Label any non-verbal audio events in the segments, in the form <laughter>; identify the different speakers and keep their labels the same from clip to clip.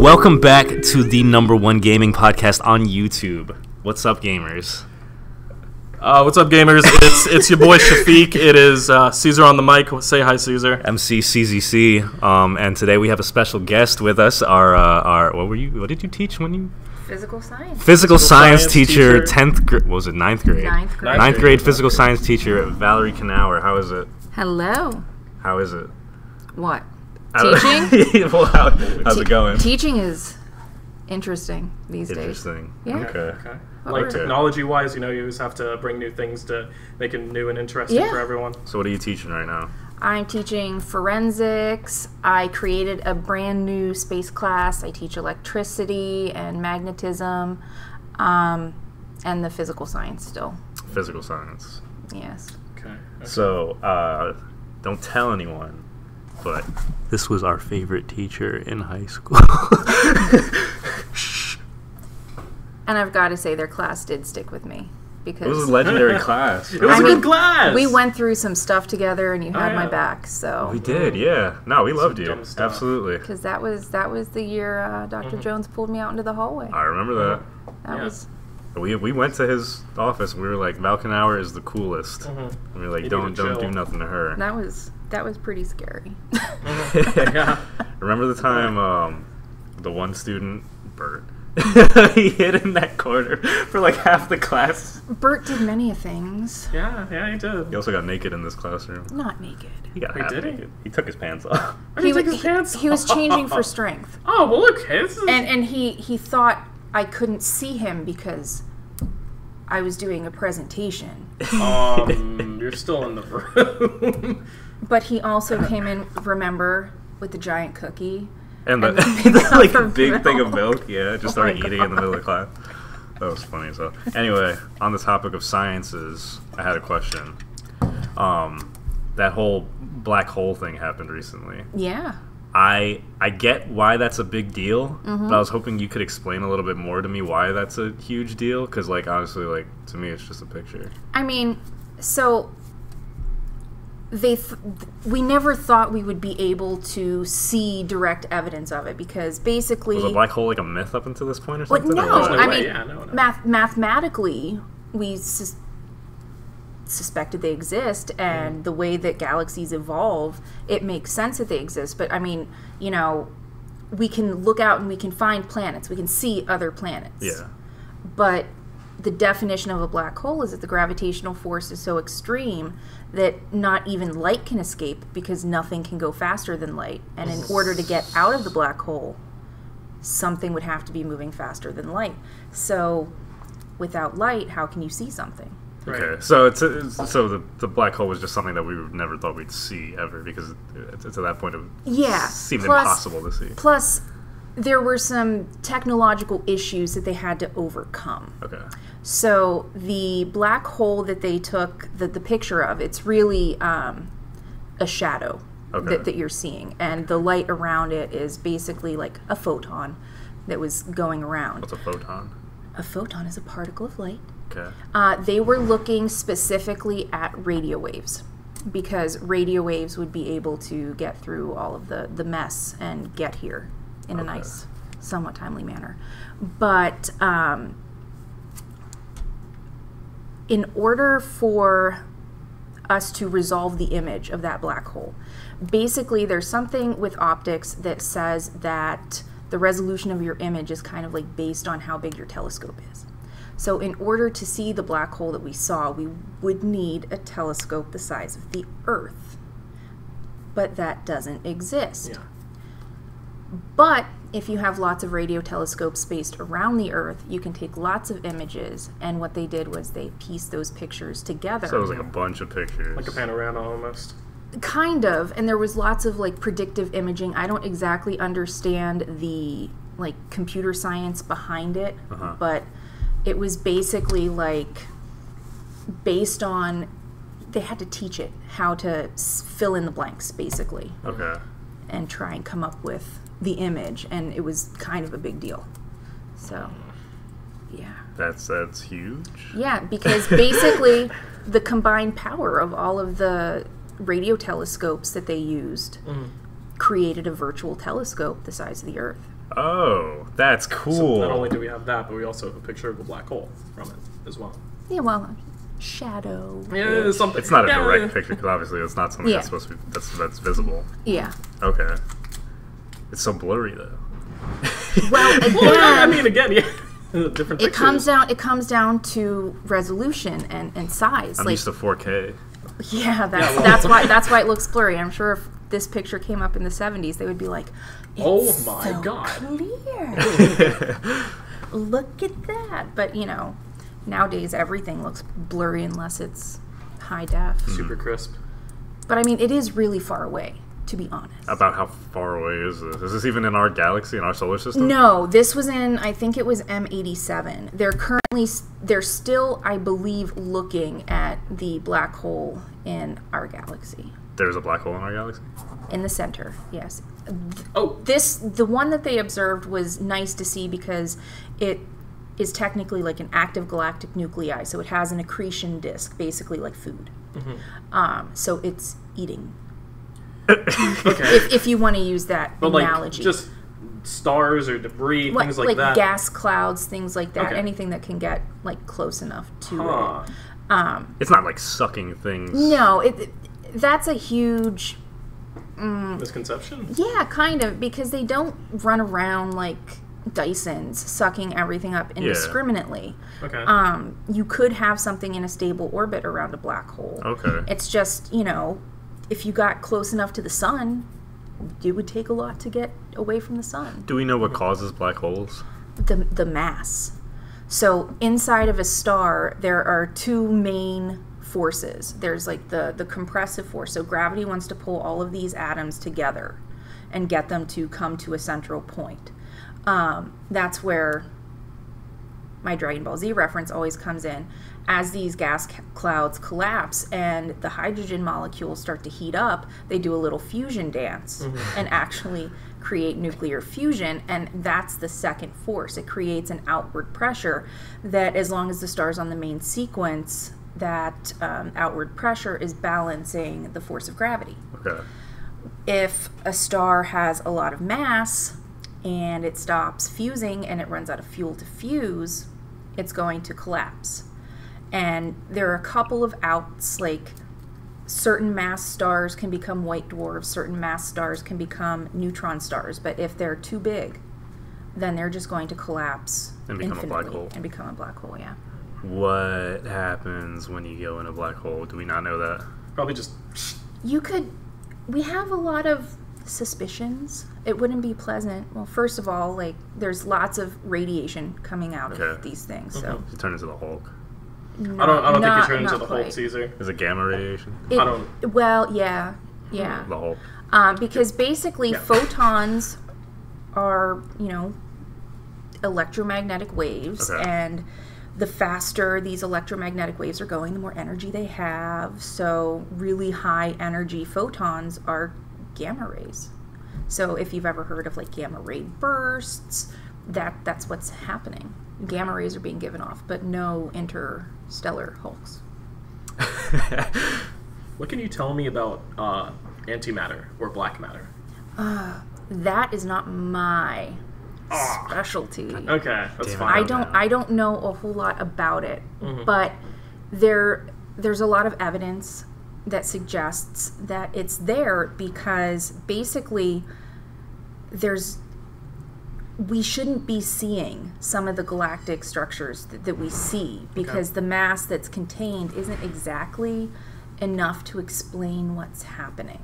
Speaker 1: Welcome back to the number one gaming podcast on YouTube. What's up, gamers?
Speaker 2: Uh, what's up, gamers? It's it's your boy Shafiq. It is uh, Caesar on the mic. Say hi, Caesar.
Speaker 1: MC CZC, um, and today we have a special guest with us. Our uh, our what were you? What did you teach when you?
Speaker 3: Physical science.
Speaker 1: Physical science,
Speaker 2: science
Speaker 1: teacher,
Speaker 2: teacher.
Speaker 1: tenth grade. What was it? Ninth grade.
Speaker 3: Ninth grade.
Speaker 1: Ninth grade physical science teacher, Valerie Knauer. How is it?
Speaker 3: Hello.
Speaker 1: How is it?
Speaker 3: What?
Speaker 1: Teaching? <laughs>
Speaker 3: Teaching?
Speaker 1: well, how, how's it going?
Speaker 3: Teaching is interesting these days.
Speaker 1: Interesting.
Speaker 3: Yeah.
Speaker 1: Okay.
Speaker 2: Okay. Like
Speaker 3: were-
Speaker 2: technology-wise, you know, you always have to bring new things to make it new and interesting
Speaker 3: Yeah.
Speaker 2: for everyone.
Speaker 1: So what are you teaching right now?
Speaker 3: I'm teaching forensics. I created a brand new space class. I teach electricity and magnetism, um, and the physical science still.
Speaker 1: Physical science.
Speaker 3: Yes.
Speaker 2: Okay.
Speaker 1: So, uh, don't tell anyone, but this was our favorite teacher in high school. <laughs>
Speaker 3: And I've got to say, their class did stick with me because
Speaker 1: it was
Speaker 3: because
Speaker 1: a legendary <laughs> class.
Speaker 2: It was
Speaker 3: I
Speaker 2: a
Speaker 3: mean,
Speaker 2: good class.
Speaker 3: we went through some stuff together, and you had my
Speaker 2: yeah.
Speaker 3: back. So
Speaker 1: We did, yeah. No, we loved you. Absolutely.
Speaker 3: because that was that was the year uh, doctor Jones pulled me out into the hallway.
Speaker 1: I remember that.
Speaker 3: That
Speaker 2: Yeah.
Speaker 3: was
Speaker 1: We, we went to his office. And we were like, Val Knauer is the coolest. Mm-hmm. And we were like,
Speaker 2: You
Speaker 1: don't don't do nothing to her.
Speaker 3: that was that was pretty scary. Mm-hmm. <laughs>
Speaker 2: yeah.
Speaker 1: Remember the mm-hmm. time um, the one student, Bert, <laughs> he hid in that corner for like half the class.
Speaker 3: Bert did many things,
Speaker 2: Yeah. Yeah. He did.
Speaker 1: He also got naked in this classroom.
Speaker 3: not naked.
Speaker 1: He got
Speaker 2: Wait,
Speaker 1: half
Speaker 2: did he?
Speaker 1: naked. He took his pants off. <laughs>
Speaker 2: Why did he
Speaker 3: wa-
Speaker 2: take his pants
Speaker 3: he was changing for strength,
Speaker 2: Oh well, okay. his is
Speaker 3: and and he he thought I couldn't see him because I was doing a presentation.
Speaker 2: um, you're still in the room.
Speaker 3: But he also came in, remember, with the giant cookie.
Speaker 1: And the,
Speaker 3: And the <laughs> big
Speaker 1: like
Speaker 3: cup of
Speaker 1: big thing of
Speaker 3: milk.
Speaker 1: milk, yeah, just
Speaker 3: Oh my
Speaker 1: started eating in the middle of class. That was funny. So anyway, on the topic of sciences, I had a question. Um, that whole black hole thing happened recently.
Speaker 3: Yeah.
Speaker 1: I I get why that's a big deal,
Speaker 3: Mm-hmm.
Speaker 1: but I was hoping you could explain a little bit more to me why that's a huge deal. Because like honestly, like to me, it's just a picture.
Speaker 3: I mean, so they th- we never thought we would be able to see direct evidence of it because basically
Speaker 1: Was a black hole like a myth up until this point or something?
Speaker 3: no,
Speaker 1: or
Speaker 2: no
Speaker 3: I mean,
Speaker 2: yeah, no, no.
Speaker 3: Math- mathematically, we suspected they exist, and the way that galaxies evolve, it makes sense that they exist. But I mean, you know, we can look out and we can find planets, we can see other planets.
Speaker 1: yeah.
Speaker 3: But the definition of a black hole is that the gravitational force is so extreme that not even light can escape because nothing can go faster than light. And in order to get out of the black hole, something would have to be moving faster than light. So without light, how can you see something?
Speaker 1: Okay, so it's, it's so the, the black hole was just something that we never thought we'd see ever because to that point it
Speaker 3: Yeah,
Speaker 1: seemed
Speaker 3: plus-
Speaker 1: impossible to see.
Speaker 3: Plus, there were some technological issues that they had to overcome.
Speaker 1: Okay,
Speaker 3: So the black hole that they took the, the picture of, it's really um, a shadow
Speaker 1: Okay.
Speaker 3: that, that you're seeing, and the light around it is basically like a photon that was going around.
Speaker 1: what's a photon?
Speaker 3: A photon is a particle of light.
Speaker 1: Okay,
Speaker 3: Uh, they were looking specifically at radio waves because radio waves would be able to get through all of the, the mess and get here in a nice, somewhat timely manner. But um, in order for us to resolve the image of that black hole, basically there's something with optics that says that the resolution of your image is kind of like based on how big your telescope is. So, in order to see the black hole that we saw, we would need a telescope the size of the Earth. But that doesn't exist.
Speaker 2: Yeah.
Speaker 3: But if you have lots of radio telescopes spaced around the Earth, you can take lots of images. And what they did was they pieced those pictures together.
Speaker 1: so it was like a bunch of pictures.
Speaker 2: like a panorama almost.
Speaker 3: kind of and there was lots of like predictive imaging i don't exactly understand the like computer science behind it
Speaker 1: Uh-huh.
Speaker 3: but it was basically like based on they had to teach it how to s- fill in the blanks basically.
Speaker 1: Okay,
Speaker 3: and try and come up with the image and it was kind of a big deal. So yeah.
Speaker 1: That's that's huge.
Speaker 3: yeah <laughs> because basically the combined power of all of the radio telescopes that they used mm-hmm. created a virtual telescope the size of the Earth.
Speaker 1: Oh, that's
Speaker 2: So
Speaker 1: cool.
Speaker 2: not only do we have that, but we also have a picture of a black hole from it as well.
Speaker 3: Yeah, well, shadow.
Speaker 2: Yeah, something.
Speaker 1: it's not a direct
Speaker 2: yeah.
Speaker 1: picture because obviously it's not something
Speaker 3: Yeah.
Speaker 1: that's supposed to be that's that's visible.
Speaker 3: Yeah.
Speaker 1: Okay. It's so blurry though. <laughs>
Speaker 3: Well,
Speaker 2: Well, I mean, again, yeah, <laughs> different.
Speaker 3: it
Speaker 2: pictures.
Speaker 3: comes down. It comes down to resolution and, and size.
Speaker 1: I'm
Speaker 3: like,
Speaker 1: used to 4K.
Speaker 3: yeah, that's
Speaker 2: well-
Speaker 3: that's why that's why it looks blurry. I'm sure if this picture came up in the 70s, they would be like,
Speaker 2: Oh my
Speaker 3: so
Speaker 2: God."
Speaker 3: clear! <laughs> Look at that!" But you know, nowadays everything looks blurry unless it's high def. Mm-hmm.
Speaker 2: super crisp.
Speaker 3: But I mean, it is really far away, to be honest.
Speaker 1: About how far away is this? Is this even in our galaxy, in our solar system?
Speaker 3: No, this was in I think it was M87. They're currently they're still I believe looking at the black hole in our galaxy
Speaker 1: There's a black hole in our galaxy?
Speaker 3: In the center. Yes.
Speaker 2: Oh,
Speaker 3: This the one that they observed was nice to see because it is technically like an active galactic nuclei, so it has an accretion disk, basically like food. Um, so it's eating. <coughs>
Speaker 2: okay.
Speaker 3: If, if you want to use that
Speaker 2: but like
Speaker 3: analogy.
Speaker 2: just stars or debris,
Speaker 3: What-
Speaker 2: things like, that.
Speaker 3: gas clouds, things like that.
Speaker 2: Okay.
Speaker 3: Anything that can get like close enough to
Speaker 2: Huh.
Speaker 3: it. Um,
Speaker 1: It's not like sucking things.
Speaker 3: no, it, it- that's a huge
Speaker 2: Misconception.
Speaker 3: yeah, kind of because they don't run around like Dysons sucking everything up indiscriminately.
Speaker 2: Okay.
Speaker 3: Um, you could have something in a stable orbit around a black hole.
Speaker 1: Okay.
Speaker 3: It's just you know, if you got close enough to the sun, it would take a lot to get away from the sun.
Speaker 1: Do we know what causes black holes?
Speaker 3: the the mass. So inside of a star, there are two main forces. There's like the the compressive force. So gravity wants to pull all of these atoms together and get them to come to a central point. Um, that's where my Dragon Ball Z reference always comes in. As these gas clouds collapse and the hydrogen molecules start to heat up, they do a little fusion dance and actually create nuclear fusion. And that's the second force. It creates an outward pressure that, as long as the star's on the main sequence, that um, outward pressure is balancing the force of gravity
Speaker 1: Okay.
Speaker 3: if a star has a lot of mass and it stops fusing and it runs out of fuel to fuse, it's going to collapse. And there are a couple of outs, like certain mass stars can become white dwarfs, certain mass stars can become neutron stars, but if they're too big, then they're just going to collapse
Speaker 1: And become a black hole.
Speaker 3: and become a black hole. Yeah.
Speaker 1: What happens when you go in a black hole? Do we not know that?
Speaker 2: Probably just.
Speaker 3: You could. We have a lot of suspicions. It wouldn't be pleasant. Well, first of all, like there's lots of radiation coming out of these things, so
Speaker 1: You turn into the Hulk.
Speaker 2: I don't. I don't think
Speaker 3: not-
Speaker 2: you turn into the
Speaker 3: quite.
Speaker 2: Hulk Caesar.
Speaker 1: Is it gamma radiation?
Speaker 3: It-
Speaker 2: I don't-
Speaker 3: Well, yeah, yeah.
Speaker 1: The Hulk.
Speaker 3: Um, because basically,
Speaker 2: Yeah.
Speaker 3: photons are, you know, electromagnetic waves,
Speaker 1: Okay.
Speaker 3: and the faster these electromagnetic waves are going, the more energy they have. So, really high energy photons are gamma rays. So, if you've ever heard of like gamma ray bursts, that that's what's happening. Gamma rays are being given off, but no interstellar hulks. <laughs>
Speaker 2: What can you tell me about uh, antimatter or black matter?
Speaker 3: That is not my. Specialty.
Speaker 2: Okay, that's
Speaker 1: Damn
Speaker 2: fine.
Speaker 3: I don't I don't know a whole lot about it,
Speaker 2: Mm-hmm.
Speaker 3: but there there's a lot of evidence that suggests that it's there because basically there's we shouldn't be seeing some of the galactic structures that, that we see because the mass that's contained isn't exactly enough to explain what's happening.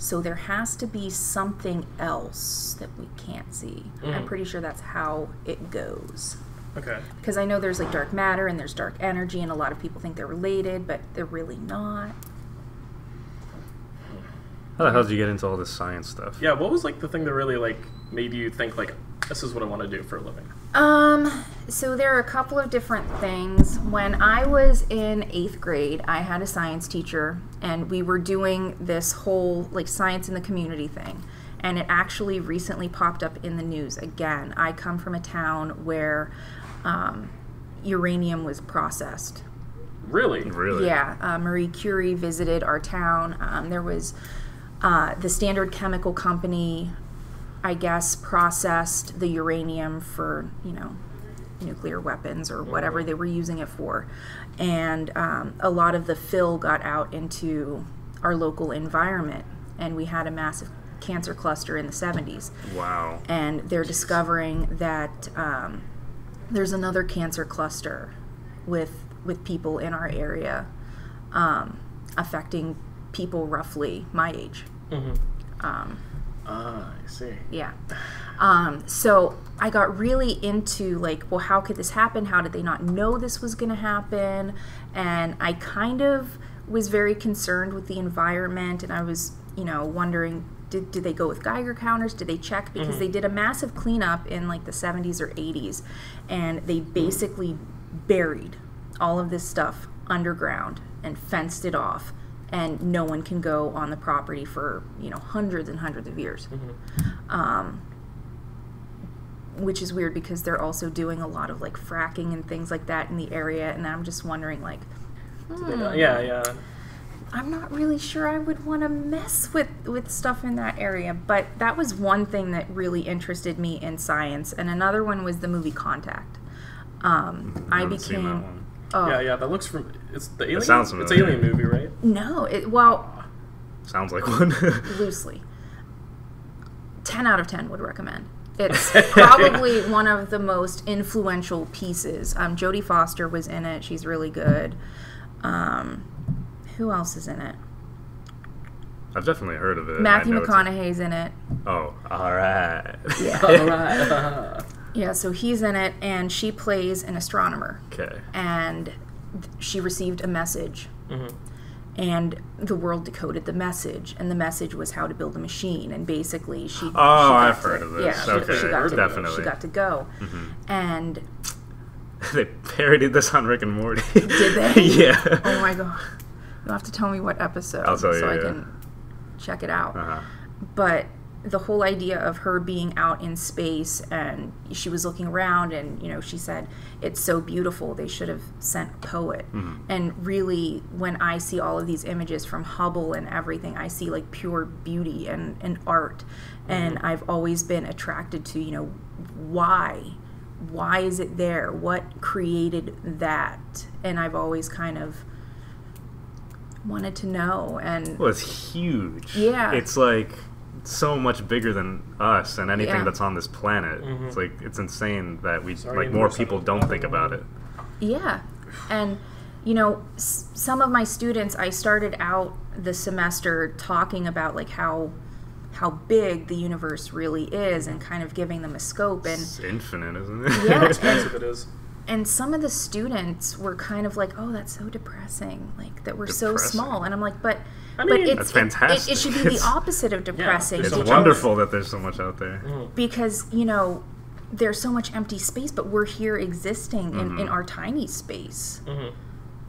Speaker 3: So there has to be something else that we can't see. I'm mm. pretty sure that's how it goes.
Speaker 2: Okay.
Speaker 3: Because I know there's like dark matter and there's dark energy, and a lot of people think they're related, but they're really not.
Speaker 1: How the hell did you get into all this science stuff?
Speaker 2: Yeah. What was like the thing that really like made you think like this is what I want to do for a living?
Speaker 3: Um, so there are a couple of different things. When I was in eighth grade, I had a science teacher, and we were doing this whole like science in the community thing. And it actually recently popped up in the news again. I come from a town where um, uranium was processed.
Speaker 2: Really?
Speaker 1: Really?
Speaker 3: Yeah, uh, Marie Curie visited our town. Um, there was uh, the Standard Chemical Company, I guess, processed the uranium for you know nuclear weapons or whatever they were using it for, and um, a lot of the fill got out into our local environment, and we had a massive cancer cluster in the 70s
Speaker 1: Wow.
Speaker 3: and they're discovering that um, there's another cancer cluster with with people in our area um, affecting people roughly my age.
Speaker 2: Ah, I see.
Speaker 3: Yeah. Um, so I got really into like, well, how could this happen? How did they not know this was going to happen? And I kind of was very concerned with the environment, and I was, you know, wondering. Did, did they go with Geiger counters? Did they check? Because they did a massive cleanup in like the 70s or 80s, and they basically buried all of this stuff underground and fenced it off and no one can go on the property for you know hundreds and hundreds of years um, which is weird because they're also doing a lot of like fracking and things like that in the area and i'm just wondering like
Speaker 2: Yeah, yeah.
Speaker 3: i'm not really sure i would want to mess with with stuff in that area but that was one thing that really interested me in science and another one was the movie contact um, i
Speaker 1: haven't seen that
Speaker 3: became. Oh
Speaker 2: Yeah, yeah, that looks from. It's the alien.
Speaker 1: It sounds familiar.
Speaker 2: It's
Speaker 1: familiar.
Speaker 2: alien movie, right?
Speaker 3: no it well
Speaker 1: Sounds like one. <laughs>
Speaker 3: loosely. 10 out of 10 would recommend. It's <laughs> probably one of the most influential pieces. Um, Jodie Foster was in it. She's really good. Um, who else is in it?
Speaker 1: I've definitely heard of it.
Speaker 3: Matthew
Speaker 1: I know
Speaker 3: McConaughey's in it.
Speaker 1: Oh, all right.
Speaker 3: Yeah. <laughs>
Speaker 2: All right.
Speaker 3: Yeah, so he's in it, and she plays an astronomer.
Speaker 1: okay.
Speaker 3: and th- she received a message
Speaker 2: Mhm.
Speaker 3: and the world decoded the message and the message was how to build a machine and basically she
Speaker 1: Oh,
Speaker 3: she
Speaker 1: I've
Speaker 3: to-
Speaker 1: heard of this.
Speaker 3: yeah she-
Speaker 1: okay,
Speaker 3: she, got to,
Speaker 1: definitely.
Speaker 3: she got to go
Speaker 1: Mm-hmm.
Speaker 3: and <laughs>
Speaker 1: they parodied this on Rick and Morty.
Speaker 3: Did they? <laughs>
Speaker 1: yeah.
Speaker 3: oh my god you'll have to tell me what episode
Speaker 1: I'll tell you,
Speaker 3: so i can check it out
Speaker 1: Uh-huh.
Speaker 3: but the whole idea of her being out in space and she was looking around and you know she said it's so beautiful they should have sent a poet. Mm-hmm. And really when i see all of these images from hubble and everything i see like pure beauty and, and art. Mm-hmm. And i've always been attracted to you know why? Why is it there? What created that? And i've always kind of wanted to know and
Speaker 1: Well, it's huge.
Speaker 3: Yeah.
Speaker 1: It's like so much bigger than us and anything
Speaker 3: Yeah.
Speaker 1: that's on this planet.
Speaker 2: Mm-hmm.
Speaker 1: It's like it's insane that we
Speaker 2: Sorry,
Speaker 1: like more people don't think about it.
Speaker 3: Yeah. And, you know, s- some of my students, I started out the semester talking about like how how big the universe really is and kind of giving them a scope and
Speaker 1: It's infinite, isn't it?
Speaker 3: Yeah. <laughs>
Speaker 2: Expensive it is.
Speaker 3: and some of the students were kind of like, "Oh, that's so depressing. Like that we're so small." And I'm like, "But
Speaker 2: I
Speaker 3: but
Speaker 2: mean-
Speaker 3: it's
Speaker 1: That's fantastic.
Speaker 3: It, it should be
Speaker 1: It's-
Speaker 3: the opposite of depressing
Speaker 2: there's
Speaker 1: it's
Speaker 2: so
Speaker 1: wonderful that there's so much out there.
Speaker 3: because you know there's so much empty space but we're here existing in,
Speaker 1: Mm-hmm.
Speaker 3: in our tiny space
Speaker 2: Mhm.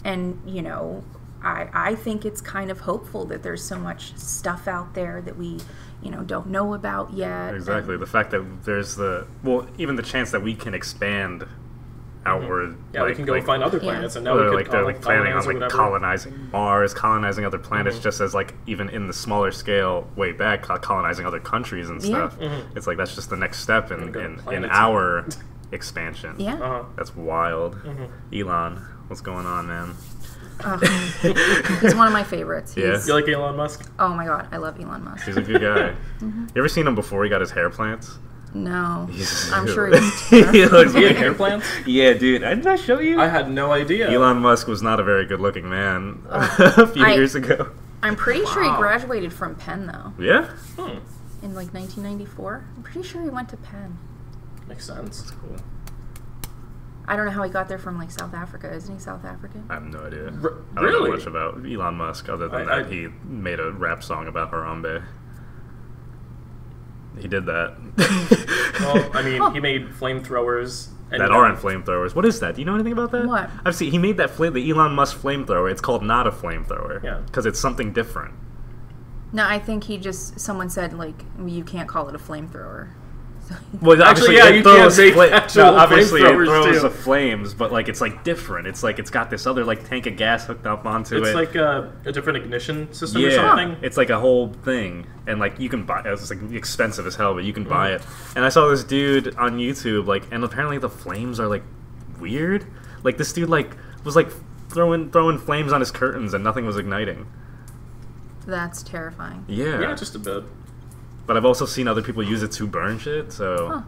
Speaker 3: and you know I, I think it's kind of hopeful that there's so much stuff out there that we you know don't know about yet
Speaker 1: Exactly. The fact that there's the well, even the chance that we can expand outward.
Speaker 2: Yeah,
Speaker 1: like,
Speaker 2: we can go
Speaker 1: like,
Speaker 2: find other
Speaker 3: Yeah.
Speaker 2: planets, and now
Speaker 1: Or
Speaker 2: we
Speaker 1: like they're like planning on like colonizing Mars, colonizing other planets,
Speaker 2: Mm-hmm.
Speaker 1: just as like even in the smaller scale, way back, colonizing other countries and
Speaker 3: Yeah.
Speaker 1: stuff. It's like that's just the next step in in, in our <laughs> expansion.
Speaker 3: yeah
Speaker 2: Uh-huh.
Speaker 1: That's wild.
Speaker 2: Mm-hmm.
Speaker 1: Elon, what's going on, man?
Speaker 3: Ugh. he's one of my favorites
Speaker 1: Yeah.
Speaker 2: You like Elon Musk?
Speaker 3: oh my god i love elon musk
Speaker 1: He's a good guy. <laughs>
Speaker 3: Mm-hmm.
Speaker 1: You ever seen him before he got his hair plants?
Speaker 3: No
Speaker 1: He's-
Speaker 3: i'm sure <laughs>
Speaker 1: he
Speaker 3: he's
Speaker 1: looks <laughs>
Speaker 2: He hair plants?
Speaker 1: Yeah, dude. I Didn't I show you?
Speaker 2: I had no idea.
Speaker 1: Elon Musk was not a very good looking man <laughs> a few
Speaker 3: I-
Speaker 1: years ago.
Speaker 3: i'm pretty sure he graduated from penn though
Speaker 1: Yeah?
Speaker 2: Hmm.
Speaker 3: in like 1994 i'm pretty sure he went to penn
Speaker 2: Makes sense.
Speaker 1: Cool.
Speaker 3: I don't know how he got there from like South Africa. Isn't he South African?
Speaker 1: I have no idea.
Speaker 2: R-
Speaker 1: I don't know much about Elon Musk other than
Speaker 2: I-
Speaker 1: that
Speaker 2: I-
Speaker 1: he made a rap song about Harambe. He did that. <laughs>
Speaker 2: Well, I mean, he made flamethrowers. And
Speaker 1: that aren't flamethrowers. What is that? Do you know anything about that?
Speaker 3: What?
Speaker 1: I've seen. He made that flame, the Elon Musk flamethrower. It's called not a flamethrower.
Speaker 2: Yeah.
Speaker 1: Because it's something different.
Speaker 3: No, I think he just someone said like you can't call it a flamethrower. <laughs>
Speaker 1: Well,
Speaker 2: Actually, yeah,
Speaker 1: it
Speaker 2: you
Speaker 1: throws
Speaker 2: can't make
Speaker 1: fla- <laughs>
Speaker 2: actual
Speaker 1: no, obviously it throws
Speaker 2: too.
Speaker 1: the flames, but like it's like different. It's like it's got this other like tank of gas hooked up onto
Speaker 2: It's
Speaker 1: it.
Speaker 2: It's like a, a different ignition system or
Speaker 1: yeah,
Speaker 2: something.
Speaker 1: it's like a whole thing, and like you can buy. It's like expensive as hell, but you can buy
Speaker 2: Mm.
Speaker 1: it. And I saw this dude on YouTube, like, and apparently the flames are like weird. Like this dude like was like throwing throwing flames on his curtains, and nothing was igniting.
Speaker 3: That's terrifying.
Speaker 1: Yeah,
Speaker 2: Yeah, just a bit.
Speaker 1: But I've also seen other people use it to burn shit. So
Speaker 3: Huh.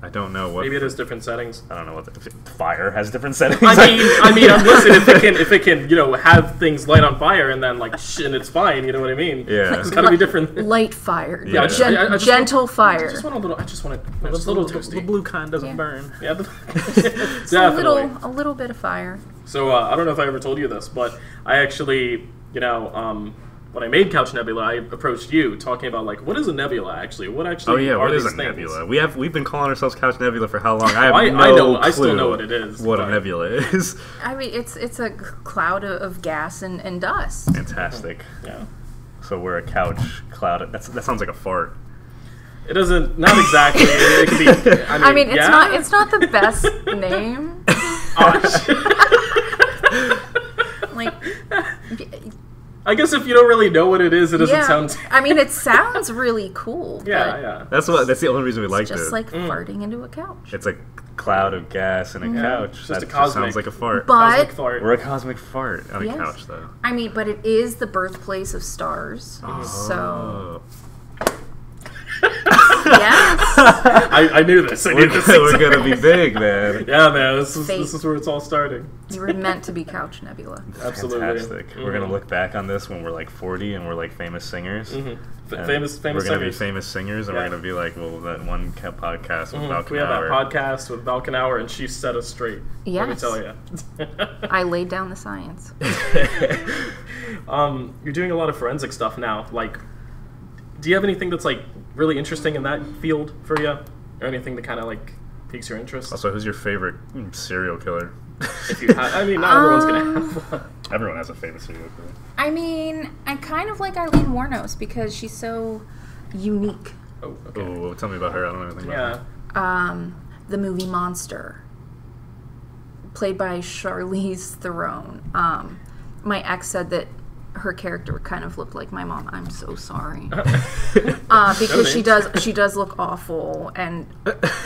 Speaker 1: I don't know what.
Speaker 2: Maybe it has different settings.
Speaker 1: I don't know what the, if it- fire has different settings.
Speaker 2: I mean, <laughs> I mean, I'm listening. If it can, if it can, you know, have things light on fire and then like, sh- and it's fine. You know what I mean?
Speaker 1: Yeah.
Speaker 2: It's gotta be different.
Speaker 3: Light fire.
Speaker 1: Yeah, I
Speaker 2: just-
Speaker 3: Gen-
Speaker 2: I- I just
Speaker 3: gentle
Speaker 2: I
Speaker 3: fire.
Speaker 2: just want a little. I just want it.
Speaker 1: The
Speaker 2: Just a little
Speaker 1: blue-
Speaker 2: toasty.
Speaker 1: The blue kind doesn't
Speaker 3: Yeah.
Speaker 1: burn.
Speaker 2: Yeah, the- <laughs>
Speaker 3: a little, a little bit of fire.
Speaker 2: So uh, I don't know if I ever told you this, but I actually, you know, um, when I made Couch Nebula, I approached you talking about like, what is a nebula actually? What actually?
Speaker 1: Oh yeah,
Speaker 2: are
Speaker 1: what is a
Speaker 2: things?
Speaker 1: nebula? We have we've been calling ourselves Couch Nebula for how long? I have <laughs>
Speaker 2: I-
Speaker 1: no
Speaker 2: I know- I still know what it is,
Speaker 1: What
Speaker 2: but-
Speaker 1: a nebula is. <laughs>
Speaker 3: I mean, it's it's a c- cloud of, of gas and, and dust.
Speaker 1: Fantastic.
Speaker 2: Yeah.
Speaker 1: So we're a couch cloud. That's, that sounds like a fart.
Speaker 2: It doesn't. Not exactly. it, it could be. <laughs> I mean,
Speaker 3: I mean, it's
Speaker 2: yeah?
Speaker 3: not it's not the best name.
Speaker 2: Oh,
Speaker 3: Like,
Speaker 2: I guess if you don't really know what it is, it doesn't
Speaker 3: yeah.
Speaker 2: sound. <laughs>
Speaker 3: I mean, it sounds really cool. <laughs>
Speaker 2: yeah, yeah.
Speaker 1: That's what. That's the only reason we
Speaker 3: It's
Speaker 1: liked
Speaker 3: just
Speaker 1: it.
Speaker 3: like
Speaker 2: Mm.
Speaker 3: farting into a couch.
Speaker 1: it's a cloud of gas and a couch.
Speaker 2: Just
Speaker 1: that
Speaker 2: a
Speaker 1: just
Speaker 2: cosmic-
Speaker 1: sounds like a fart.
Speaker 2: Cosmic
Speaker 3: But
Speaker 2: fart.
Speaker 1: we're a cosmic fart on a couch, though.
Speaker 3: I mean, but it is the birthplace of stars. So
Speaker 1: Oh.
Speaker 3: Yes,
Speaker 2: I, I knew this. I knew
Speaker 1: we're,
Speaker 2: this.
Speaker 1: we're gonna be big, man. <laughs>
Speaker 2: Yeah, man. This is,
Speaker 3: Fate.
Speaker 2: this is where it's all starting.
Speaker 3: you were meant to be Couch Nebula.
Speaker 2: Absolutely.
Speaker 1: Fantastic. We're gonna
Speaker 2: Mhm.
Speaker 1: look back on this when we're like 40 and we're like famous singers.
Speaker 2: Mhm. F- famous, famous
Speaker 1: We're gonna
Speaker 2: singers.
Speaker 1: be famous singers, and
Speaker 2: Yeah.
Speaker 1: we're gonna be like, well, that one podcast with
Speaker 2: Mhm.
Speaker 1: Val
Speaker 2: We have that podcast with Val Knauer, and she set us straight. Let me tell you.
Speaker 3: I laid down the science. <laughs>
Speaker 2: um, you're doing a lot of forensic stuff now. Like, do you have anything that's like really interesting in that field for you, or anything that kind of like piques your interest?
Speaker 1: Also, who's your favorite mm, serial killer?
Speaker 2: If you ha- I mean, not everyone's gonna
Speaker 3: Um,
Speaker 2: have one.
Speaker 1: Everyone has a favorite serial killer.
Speaker 3: I mean, I kind of like Aileen Wuornos because she's so unique.
Speaker 2: Oh, okay.
Speaker 1: Oh, tell me about her. I don't know anything about
Speaker 2: Yeah.
Speaker 1: her.
Speaker 3: Um, the movie Monster, played by Charlize Theron. Um, my ex said that her character kind of looked like my mom. I'm so sorry. <laughs> Uh, because she does she does look awful, and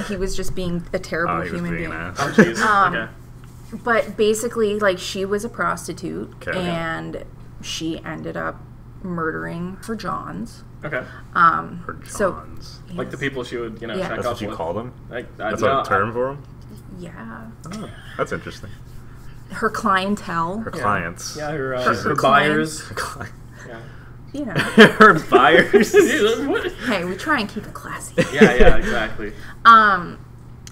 Speaker 3: he was just being a terrible
Speaker 1: Oh, he was
Speaker 3: human
Speaker 1: being
Speaker 3: being.
Speaker 1: an
Speaker 2: Oh,
Speaker 1: ass.
Speaker 2: jeez.
Speaker 3: Um,
Speaker 2: okay.
Speaker 3: But basically, like she was a prostitute,
Speaker 1: Okay.
Speaker 3: and she ended up murdering her Johns.
Speaker 2: Okay.
Speaker 3: Um,
Speaker 1: Her
Speaker 3: so
Speaker 1: Johns.
Speaker 2: Like the people she would, you know,
Speaker 3: Yeah.
Speaker 2: check
Speaker 1: That's
Speaker 2: up
Speaker 1: what you
Speaker 2: with.
Speaker 1: call them?
Speaker 2: Like, I,
Speaker 1: That's
Speaker 2: no,
Speaker 1: a term for them?
Speaker 3: yeah,
Speaker 1: Oh, that's interesting.
Speaker 3: Her clientele.
Speaker 1: Her
Speaker 2: Yeah.
Speaker 1: clients.
Speaker 2: Yeah, her, uh,
Speaker 3: Her-
Speaker 2: her,
Speaker 3: her
Speaker 2: buyers.
Speaker 1: Her cli-
Speaker 2: Yeah.
Speaker 3: You know, <laughs>
Speaker 1: Her buyers. <laughs>
Speaker 2: What?
Speaker 3: hey, we try and keep it classy.
Speaker 2: yeah, yeah, <laughs> exactly.
Speaker 3: Um,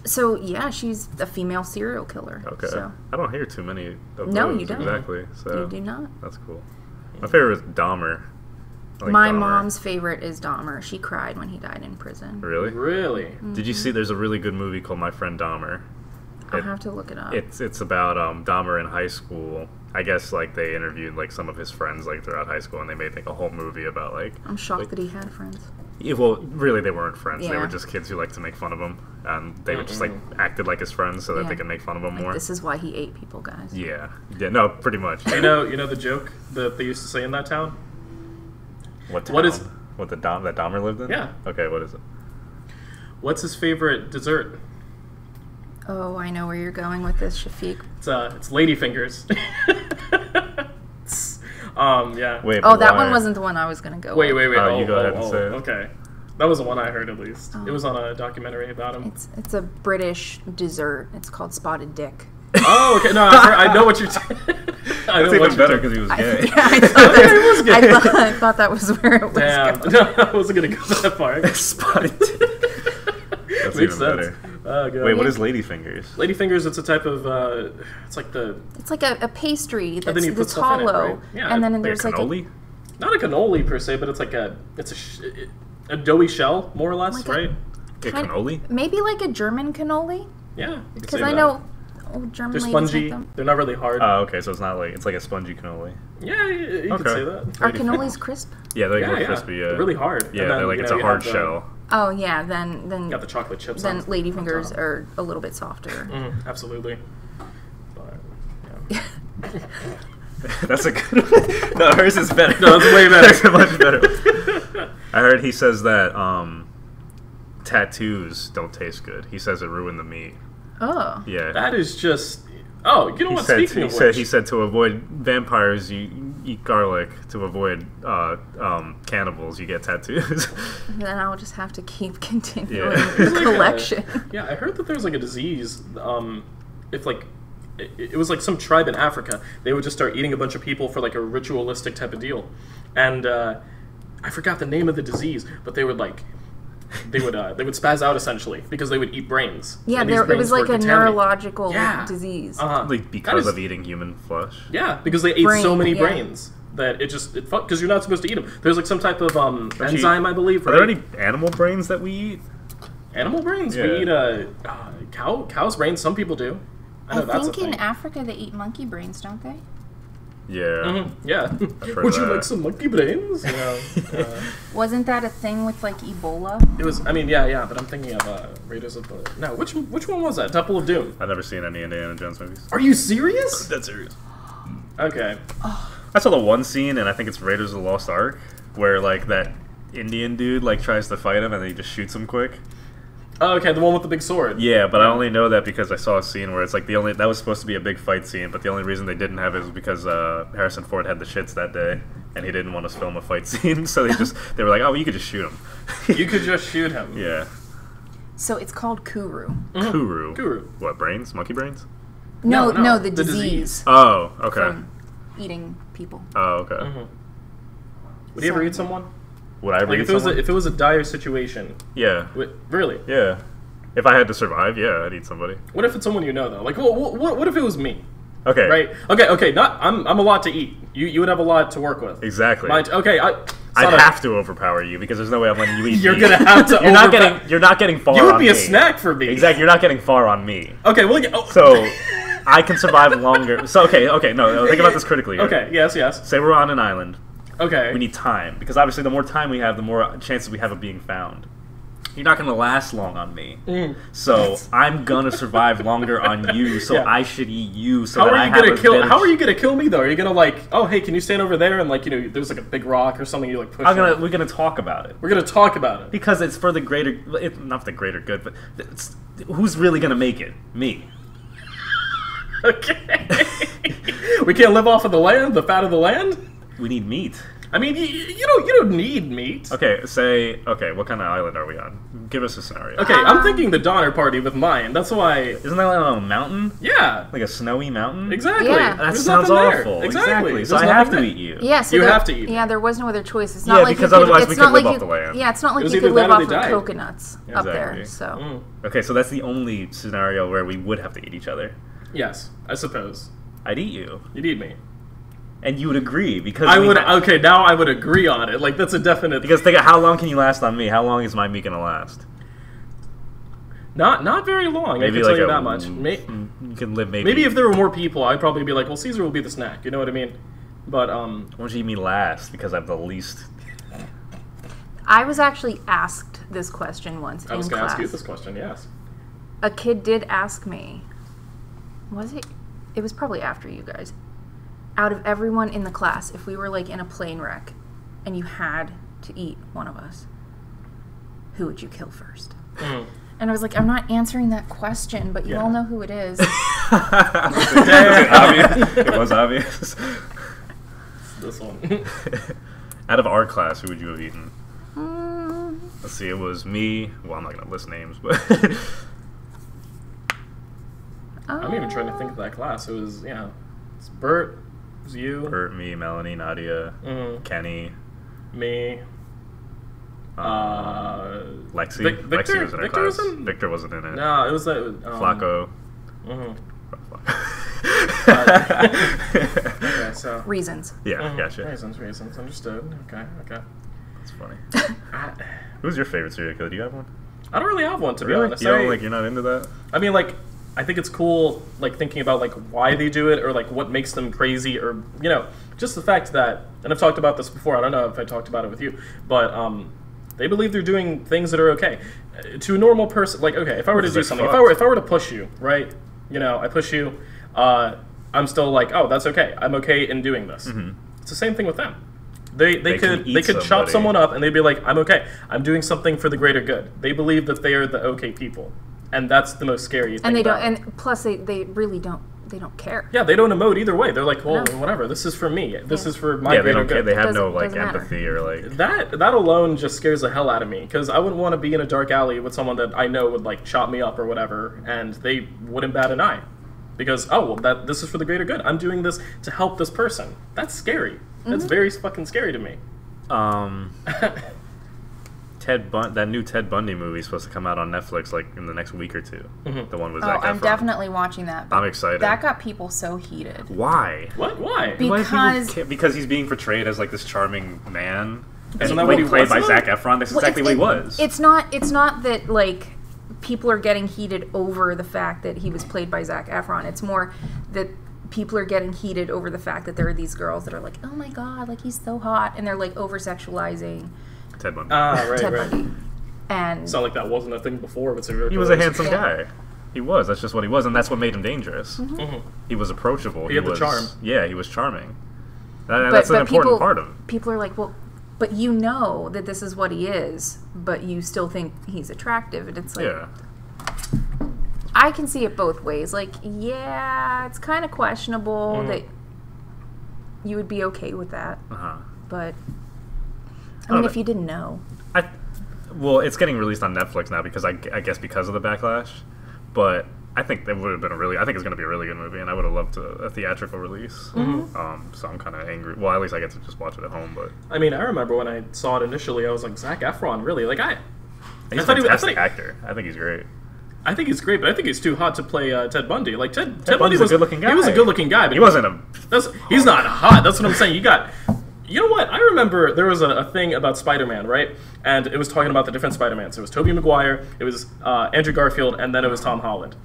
Speaker 3: so yeah, she's a female serial killer.
Speaker 1: Okay.
Speaker 3: So
Speaker 1: I don't hear too many of
Speaker 3: No,
Speaker 1: those
Speaker 3: you don't.
Speaker 1: exactly. So
Speaker 3: you do not.
Speaker 1: that's cool. My favorite is Dahmer. Like
Speaker 3: My
Speaker 1: Dahmer.
Speaker 3: mom's favorite is Dahmer. She cried when he died in prison.
Speaker 1: Really?
Speaker 2: Really?
Speaker 1: Did you see? There's a really good movie called My Friend Dahmer.
Speaker 3: I'll
Speaker 1: It-
Speaker 3: have to look it up.
Speaker 1: It's it's about um, Dahmer in high school. I guess like they interviewed like some of his friends like throughout high school, and they made like a whole movie about like.
Speaker 3: I'm shocked
Speaker 1: like-
Speaker 3: that he had friends.
Speaker 1: Yeah, well, really, they weren't friends. They were just kids who liked to make fun of him, and they would just like acted like his friends so that
Speaker 3: Yeah.
Speaker 1: they could make fun of him
Speaker 3: Like,
Speaker 1: more.
Speaker 3: this is why he ate people, guys.
Speaker 1: Yeah, yeah, no, pretty much.
Speaker 2: You know, you know the joke that they used to say in that town.
Speaker 1: what town?
Speaker 2: what is-
Speaker 1: what the Dom that Dahmer lived in?
Speaker 2: Yeah.
Speaker 1: Okay, what is it?
Speaker 2: What's his favorite dessert?
Speaker 3: Oh, I know where you're going with this, Shafiq.
Speaker 2: It's uh, it's ladyfingers. <laughs> um, yeah.
Speaker 1: Wait.
Speaker 3: Oh,
Speaker 1: but
Speaker 3: that
Speaker 1: why?
Speaker 3: one wasn't the one I was gonna go
Speaker 2: Wait,
Speaker 3: with.
Speaker 2: wait, wait.
Speaker 1: Oh,
Speaker 2: Oh,
Speaker 1: you go
Speaker 2: oh,
Speaker 1: ahead and
Speaker 2: oh,
Speaker 1: say it.
Speaker 2: Okay. That was the one I heard at least.
Speaker 3: Oh.
Speaker 2: It was on a documentary about him.
Speaker 3: It's it's a British dessert. It's called spotted dick. <laughs>
Speaker 2: Oh, okay. No, I, heard, I know what you're saying. <laughs> I know
Speaker 1: That's
Speaker 2: what
Speaker 1: even
Speaker 2: you're
Speaker 1: better
Speaker 2: talking-
Speaker 1: because he was
Speaker 3: I,
Speaker 1: gay.
Speaker 3: yeah, I thought,
Speaker 2: Yeah, it was
Speaker 3: that,
Speaker 2: gay.
Speaker 3: I, thought, I thought that was where it was
Speaker 2: Damn.
Speaker 3: going.
Speaker 2: No, I wasn't gonna go that far.
Speaker 1: Spotted. That's
Speaker 2: Makes
Speaker 1: even
Speaker 2: sense.
Speaker 1: better.
Speaker 2: Oh, God.
Speaker 1: Wait, what is ladyfingers?
Speaker 2: Ladyfingers? It's a type of. Uh, it's like the
Speaker 3: It's like a, a pastry that's,
Speaker 2: then
Speaker 3: that's
Speaker 2: stuff in it,
Speaker 3: hollow,
Speaker 2: right? Yeah,
Speaker 3: and then
Speaker 1: Wait,
Speaker 3: there's like a,
Speaker 1: cannoli?
Speaker 2: not a cannoli per se, but it's like a it's a, sh- a doughy shell more or less,
Speaker 3: Like a-
Speaker 2: right?
Speaker 1: Okay,
Speaker 3: kind-
Speaker 1: cannoli?
Speaker 3: maybe like a German cannoli,
Speaker 2: Yeah,
Speaker 3: because
Speaker 2: say
Speaker 3: I
Speaker 2: that.
Speaker 3: know oh, German
Speaker 2: they're spongy.
Speaker 3: like them.
Speaker 2: They're not really hard.
Speaker 1: Oh, okay, so it's not like it's like a spongy cannoli.
Speaker 2: yeah, you, you could
Speaker 1: okay.
Speaker 2: say that.
Speaker 3: Are cannolis crisp?
Speaker 1: Yeah, they're
Speaker 2: Yeah,
Speaker 1: more
Speaker 2: yeah.
Speaker 1: crispy. Yeah,
Speaker 2: They're really hard.
Speaker 1: Yeah,
Speaker 2: then,
Speaker 1: they're like it's
Speaker 2: know,
Speaker 1: a hard
Speaker 2: have the-
Speaker 1: shell.
Speaker 3: Oh yeah, then then
Speaker 2: Got the chocolate chips.
Speaker 3: then
Speaker 2: on,
Speaker 3: ladyfingers
Speaker 2: on
Speaker 3: are a little bit softer.
Speaker 2: Mhm, absolutely. But, yeah. <laughs>
Speaker 1: That's a good one. No, hers is better.
Speaker 2: No, it's way better.
Speaker 1: Hers <laughs> is much better. I heard he says that um, tattoos don't taste good. He says it ruined the meat.
Speaker 3: Oh.
Speaker 1: Yeah.
Speaker 2: That is just. Oh, you know
Speaker 1: he
Speaker 2: what?
Speaker 1: said,
Speaker 2: Speaking
Speaker 1: he
Speaker 2: of
Speaker 1: said
Speaker 2: which,
Speaker 1: he said to avoid vampires, you eat garlic. To avoid uh, um, cannibals, you get tattoos. <laughs>
Speaker 3: Then I'll just have to keep <laughs> continuing
Speaker 1: Yeah.
Speaker 3: the
Speaker 2: It's like a-
Speaker 3: collection.
Speaker 2: yeah, I heard that there's like a disease. Um, if like, it, it was like some tribe in Africa, they would just start eating a bunch of people for like a ritualistic type of deal, and uh, I forgot the name of the disease, but they would like. <laughs> They would uh, they would spaz out essentially because they would eat brains.
Speaker 3: yeah,
Speaker 2: and these
Speaker 3: there, it was like a neurological
Speaker 2: Yeah.
Speaker 3: disease.
Speaker 2: Uh-huh.
Speaker 1: like because
Speaker 2: is-
Speaker 1: of eating human flesh.
Speaker 2: Yeah, because they ate so many
Speaker 3: yeah.
Speaker 2: brains that it just it because you're not supposed to eat them. There's like some type of um,
Speaker 1: Don't you-
Speaker 2: enzyme, I believe.
Speaker 1: Are there any animal brains that we eat?
Speaker 2: Animal brains?
Speaker 1: Yeah.
Speaker 2: We eat uh, uh, cow cow's brains. Some people do. I
Speaker 3: I think in. Africa they eat monkey brains, don't they?
Speaker 1: Yeah.
Speaker 2: Mhm, Yeah. <laughs>
Speaker 1: heard
Speaker 2: Would you like some monkey brains? You know, uh, <laughs>
Speaker 3: Wasn't that a thing with like Ebola?
Speaker 2: it was. I mean, yeah, yeah. But I'm thinking of uh, Raiders of the. No, which which one was that? Temple of Doom.
Speaker 1: I've never seen any Indiana Jones movies.
Speaker 2: Are you serious? <laughs>
Speaker 1: That's serious.
Speaker 2: Okay.
Speaker 1: I saw the one scene, and I think it's Raiders of the Lost Ark, where like that Indian dude like tries to fight him, and then he just shoots him quick.
Speaker 2: Oh, okay, the one with the big sword.
Speaker 1: Yeah, but I only know that because I saw a scene where it's like the only that was supposed to be a big fight scene, but the only reason they didn't have it was because uh, Harrison Ford had the shits that day, and he didn't want to film a fight <laughs> scene, so they just they were like, oh, you could just shoot him. <laughs>
Speaker 2: You could just shoot him.
Speaker 1: yeah,
Speaker 3: So it's called Kuru.
Speaker 1: Kuru.
Speaker 2: Kuru.
Speaker 1: What brains? Monkey brains?
Speaker 3: No,
Speaker 2: No,
Speaker 3: no,
Speaker 2: no,
Speaker 3: the,
Speaker 2: the
Speaker 3: disease,
Speaker 2: disease.
Speaker 1: Oh, okay.
Speaker 3: from eating people.
Speaker 1: Oh, okay.
Speaker 2: Mhm. Would you ever eat someone?
Speaker 1: Would I
Speaker 2: Like
Speaker 1: read
Speaker 2: if it was a, if it was a dire situation,
Speaker 1: yeah,
Speaker 2: wi- really?
Speaker 1: yeah. If I had to survive, yeah, I'd eat somebody.
Speaker 2: What if it's someone you know though? Like, what, what, what if it was me?
Speaker 1: Okay.
Speaker 2: Right? Okay, okay. Not I'm I'm a lot to eat. You you would have a lot to work with.
Speaker 1: Exactly.
Speaker 2: Mine- okay, I.
Speaker 1: I'd
Speaker 2: a-
Speaker 1: have to overpower you because there's no way I'm letting you eat. <laughs>
Speaker 2: You're
Speaker 1: me.
Speaker 2: gonna have to <laughs>
Speaker 1: you're not getting. You're not getting far.
Speaker 2: You would be a
Speaker 1: me.
Speaker 2: snack for me.
Speaker 1: Exactly. You're not getting far on me.
Speaker 2: Okay. Well. Oh.
Speaker 1: So <laughs> I can survive longer. So okay, okay, no, no, think about this critically. Here.
Speaker 2: okay. Yes. Yes.
Speaker 1: Say we're on an island.
Speaker 2: Okay.
Speaker 1: We need time because obviously the more time we have, the more chances we have of being found. You're not gonna last long on me,
Speaker 2: Mm.
Speaker 1: so I'm gonna survive longer on you. So
Speaker 2: Yeah.
Speaker 1: I should eat you. So
Speaker 2: How are you gonna kill?
Speaker 1: better
Speaker 2: How are you gonna kill me though? Are you gonna like? Oh, hey, can you stand over there and like you know, there's like a big rock or something you like push.
Speaker 1: I'm gonna.
Speaker 2: it?
Speaker 1: We're gonna talk about it
Speaker 2: We're gonna talk about it.
Speaker 1: because it's for the greater. It, not the greater good, but it's, who's really gonna make it? Me. <laughs>
Speaker 2: Okay. <laughs> we can't live off of the land, the fat of the land.
Speaker 1: We need meat.
Speaker 2: I mean, you, you don't you don't need meat.
Speaker 1: Okay, say okay. What kind of island are we on? Give us a scenario.
Speaker 2: Okay, I'm thinking the Donner Party with mine. That's why.
Speaker 1: Isn't that like a mountain?
Speaker 2: Yeah.
Speaker 1: Like a snowy mountain?
Speaker 2: Exactly.
Speaker 3: Yeah.
Speaker 1: That
Speaker 2: There's
Speaker 1: sounds
Speaker 2: nothing there.
Speaker 1: awful.
Speaker 2: Exactly.
Speaker 1: So
Speaker 2: There's
Speaker 1: I have to
Speaker 2: there.
Speaker 1: eat you.
Speaker 3: Yeah, so
Speaker 2: You
Speaker 3: there-
Speaker 2: have to eat it.
Speaker 3: Yeah, there was no other choice. It's
Speaker 1: Yeah,
Speaker 3: not like
Speaker 1: because
Speaker 3: you could,
Speaker 1: otherwise
Speaker 3: it's
Speaker 1: we
Speaker 3: not
Speaker 1: could live
Speaker 3: like
Speaker 1: off
Speaker 3: you,
Speaker 1: the land.
Speaker 3: Yeah, it's not like
Speaker 2: was
Speaker 3: you
Speaker 2: either
Speaker 3: could live
Speaker 2: that or
Speaker 3: off
Speaker 2: they
Speaker 3: of
Speaker 2: died.
Speaker 3: coconuts up there.
Speaker 1: Exactly.
Speaker 3: So
Speaker 2: Mm.
Speaker 1: Okay, so that's the only scenario where we would have to eat each other.
Speaker 2: Yes, I suppose.
Speaker 1: I'd eat you,
Speaker 2: You need me.
Speaker 1: And you would agree because
Speaker 2: I
Speaker 1: we
Speaker 2: would. Okay, now I would agree on it. Like that's a definite.
Speaker 1: Because think of how long can you last on me? How long is my meat gonna last?
Speaker 2: not not very long. I can
Speaker 1: like
Speaker 2: tell you
Speaker 1: a
Speaker 2: that much. May,
Speaker 1: You can live maybe.
Speaker 2: maybe if there were more people, I'd probably be like, well, Caesar will be the snack. You know what I mean? But um,
Speaker 1: Why don't you eat me last? Because I'm the least.
Speaker 3: I was actually asked this question once
Speaker 2: I was
Speaker 3: in
Speaker 2: going to
Speaker 3: class.
Speaker 2: ask you this question. Yes.
Speaker 3: A kid did ask me. Was it? It was probably after you guys. Out of everyone in the class, if we were like in a plane wreck, and you had to eat one of us, who would you kill first?
Speaker 2: Mm.
Speaker 3: And I was like, I'm not answering that question, but you
Speaker 2: Yeah.
Speaker 3: all know who it is. <laughs>
Speaker 1: was, it <laughs> obvious? it was obvious. <laughs>
Speaker 2: This one.
Speaker 1: Out of our class, who would you have eaten?
Speaker 3: Mm,
Speaker 1: Let's see. It was me. Well, I'm not gonna list names, but
Speaker 2: I'm even trying to think of that class. It was yeah, it's Bert, it was you,
Speaker 1: Bert, me, Melanie, Nadia,
Speaker 2: mm,
Speaker 1: Kenny,
Speaker 2: me,
Speaker 1: um,
Speaker 2: uh,
Speaker 1: Lexi.
Speaker 2: Vic-
Speaker 1: Lexi
Speaker 2: Victor?
Speaker 1: was in our
Speaker 2: Victor
Speaker 1: class.
Speaker 2: was in-
Speaker 1: Victor wasn't in it.
Speaker 2: no, it was like um,
Speaker 1: Flacco.
Speaker 2: mhm. <laughs>
Speaker 1: yeah,
Speaker 2: Okay, so
Speaker 3: reasons.
Speaker 2: mhm,
Speaker 1: gotcha.
Speaker 2: Reasons, reasons, understood. Okay, okay.
Speaker 1: That's funny. <laughs> Who's your favorite serial killer? Do you have one?
Speaker 2: I don't really have one to be honest.
Speaker 1: You don't like? You're not into that?
Speaker 2: I mean, like, I think it's cool, like, thinking about, like, why they do it or, like, what makes them crazy or, you know, just the fact that, and I've talked about this before, I don't know if I talked about it with you, but, um, They believe they're doing things that are okay. Uh, To a normal person, like okay, if I were to do something, if I were if I were to push you, right? You know, I push you. Uh, I'm still like, oh, that's okay. I'm okay in doing this. It's the same thing with them. They they,
Speaker 1: They
Speaker 2: could they could chop someone up and they'd be like, I'm okay. I'm doing something for the greater good. They believe that they are the okay people, and that's the most scary thing.
Speaker 3: and they don't. And plus, they they really don't. They don't care.
Speaker 2: Yeah, they don't emote either way. They're like, well,
Speaker 3: No.
Speaker 2: whatever. This is for me. This is for my
Speaker 1: yeah, they
Speaker 2: greater
Speaker 1: don't care.
Speaker 2: good.
Speaker 1: They have no like
Speaker 3: doesn't matter.
Speaker 1: empathy or like.
Speaker 2: that that alone just scares the hell out of me because I wouldn't want to be in a dark alley with someone that I know would like chop me up or whatever, and they wouldn't bat an eye because oh well that this is for the greater good. I'm doing this to help this person. That's scary. That's very fucking scary to me.
Speaker 1: Um, <laughs> Ted Bun- that new Ted Bundy movie is supposed to come out on Netflix like in the next week or 2
Speaker 2: Mm-hmm.
Speaker 1: The one with
Speaker 3: Oh,
Speaker 1: Zac
Speaker 3: I'm definitely watching that.
Speaker 1: I'm excited.
Speaker 3: That got people so heated.
Speaker 1: Why?
Speaker 2: What? Why?
Speaker 3: Be-
Speaker 1: Why
Speaker 3: Because-
Speaker 1: ca- because he's being portrayed as like this charming man.
Speaker 2: Isn't that
Speaker 1: like,
Speaker 2: what he
Speaker 1: played by? Zac Efron. That's
Speaker 3: Well,
Speaker 1: exactly what he was.
Speaker 3: It's not. It's not that like people are getting heated over the fact that he was played by Zac Efron. It's more that people are getting heated over the fact that there are these girls that are like, oh my god, like he's so hot, and they're like over sexualizing
Speaker 1: Ted Bundy.
Speaker 2: Ah, <laughs> right,
Speaker 3: Ted
Speaker 2: right.
Speaker 3: Bundy. And
Speaker 2: It's not like that wasn't a thing before, but serial
Speaker 1: he was a
Speaker 2: killers.
Speaker 1: handsome guy. He was. That's just what he was, and that's what made him dangerous.
Speaker 2: Mhm.
Speaker 1: He was approachable.
Speaker 2: He had the
Speaker 1: was,
Speaker 2: charm.
Speaker 1: Yeah, he was charming. That-
Speaker 3: but,
Speaker 1: that's an important
Speaker 3: people,
Speaker 1: part of it.
Speaker 3: people are like, well, but you know that this is what he is, but you still think he's attractive, and it's like,
Speaker 1: Yeah.
Speaker 3: I can see it both ways. Like, yeah, it's kind of questionable
Speaker 2: Mm.
Speaker 3: that you would be okay with that,
Speaker 1: Uh-huh.
Speaker 3: but I
Speaker 1: don't
Speaker 3: mean,
Speaker 1: know.
Speaker 3: if you didn't know,
Speaker 1: I, well, it's getting released on Netflix now because I, I guess because of the backlash. But I think that would have been a really. I think it's going to be a really good movie, and I would have loved a, a theatrical release.
Speaker 3: Mm-hmm.
Speaker 1: Um, so I'm kind of angry. Well, at least I get to just watch it at home. But
Speaker 2: I mean, I remember when I saw it initially, I was like, Zac Efron, really? Like, I,
Speaker 1: he's a
Speaker 2: thought he I
Speaker 1: fantastic
Speaker 2: thought
Speaker 1: actor. I think he's great.
Speaker 2: I think he's great, but I think he's too hot to play uh, Ted Bundy. Like Ted, Ted, Bundy
Speaker 1: Bundy's a
Speaker 2: was
Speaker 1: good-looking guy.
Speaker 2: He was a good-looking guy, but
Speaker 1: He wasn't a.
Speaker 2: That's, he's not hot. That's what I'm saying. You got. You know what? I remember there was a, a thing about Spider-Man, right? And it was talking about the different Spider-Mans. It was Tobey Maguire, it was uh, Andrew Garfield, and then it was Tom Holland.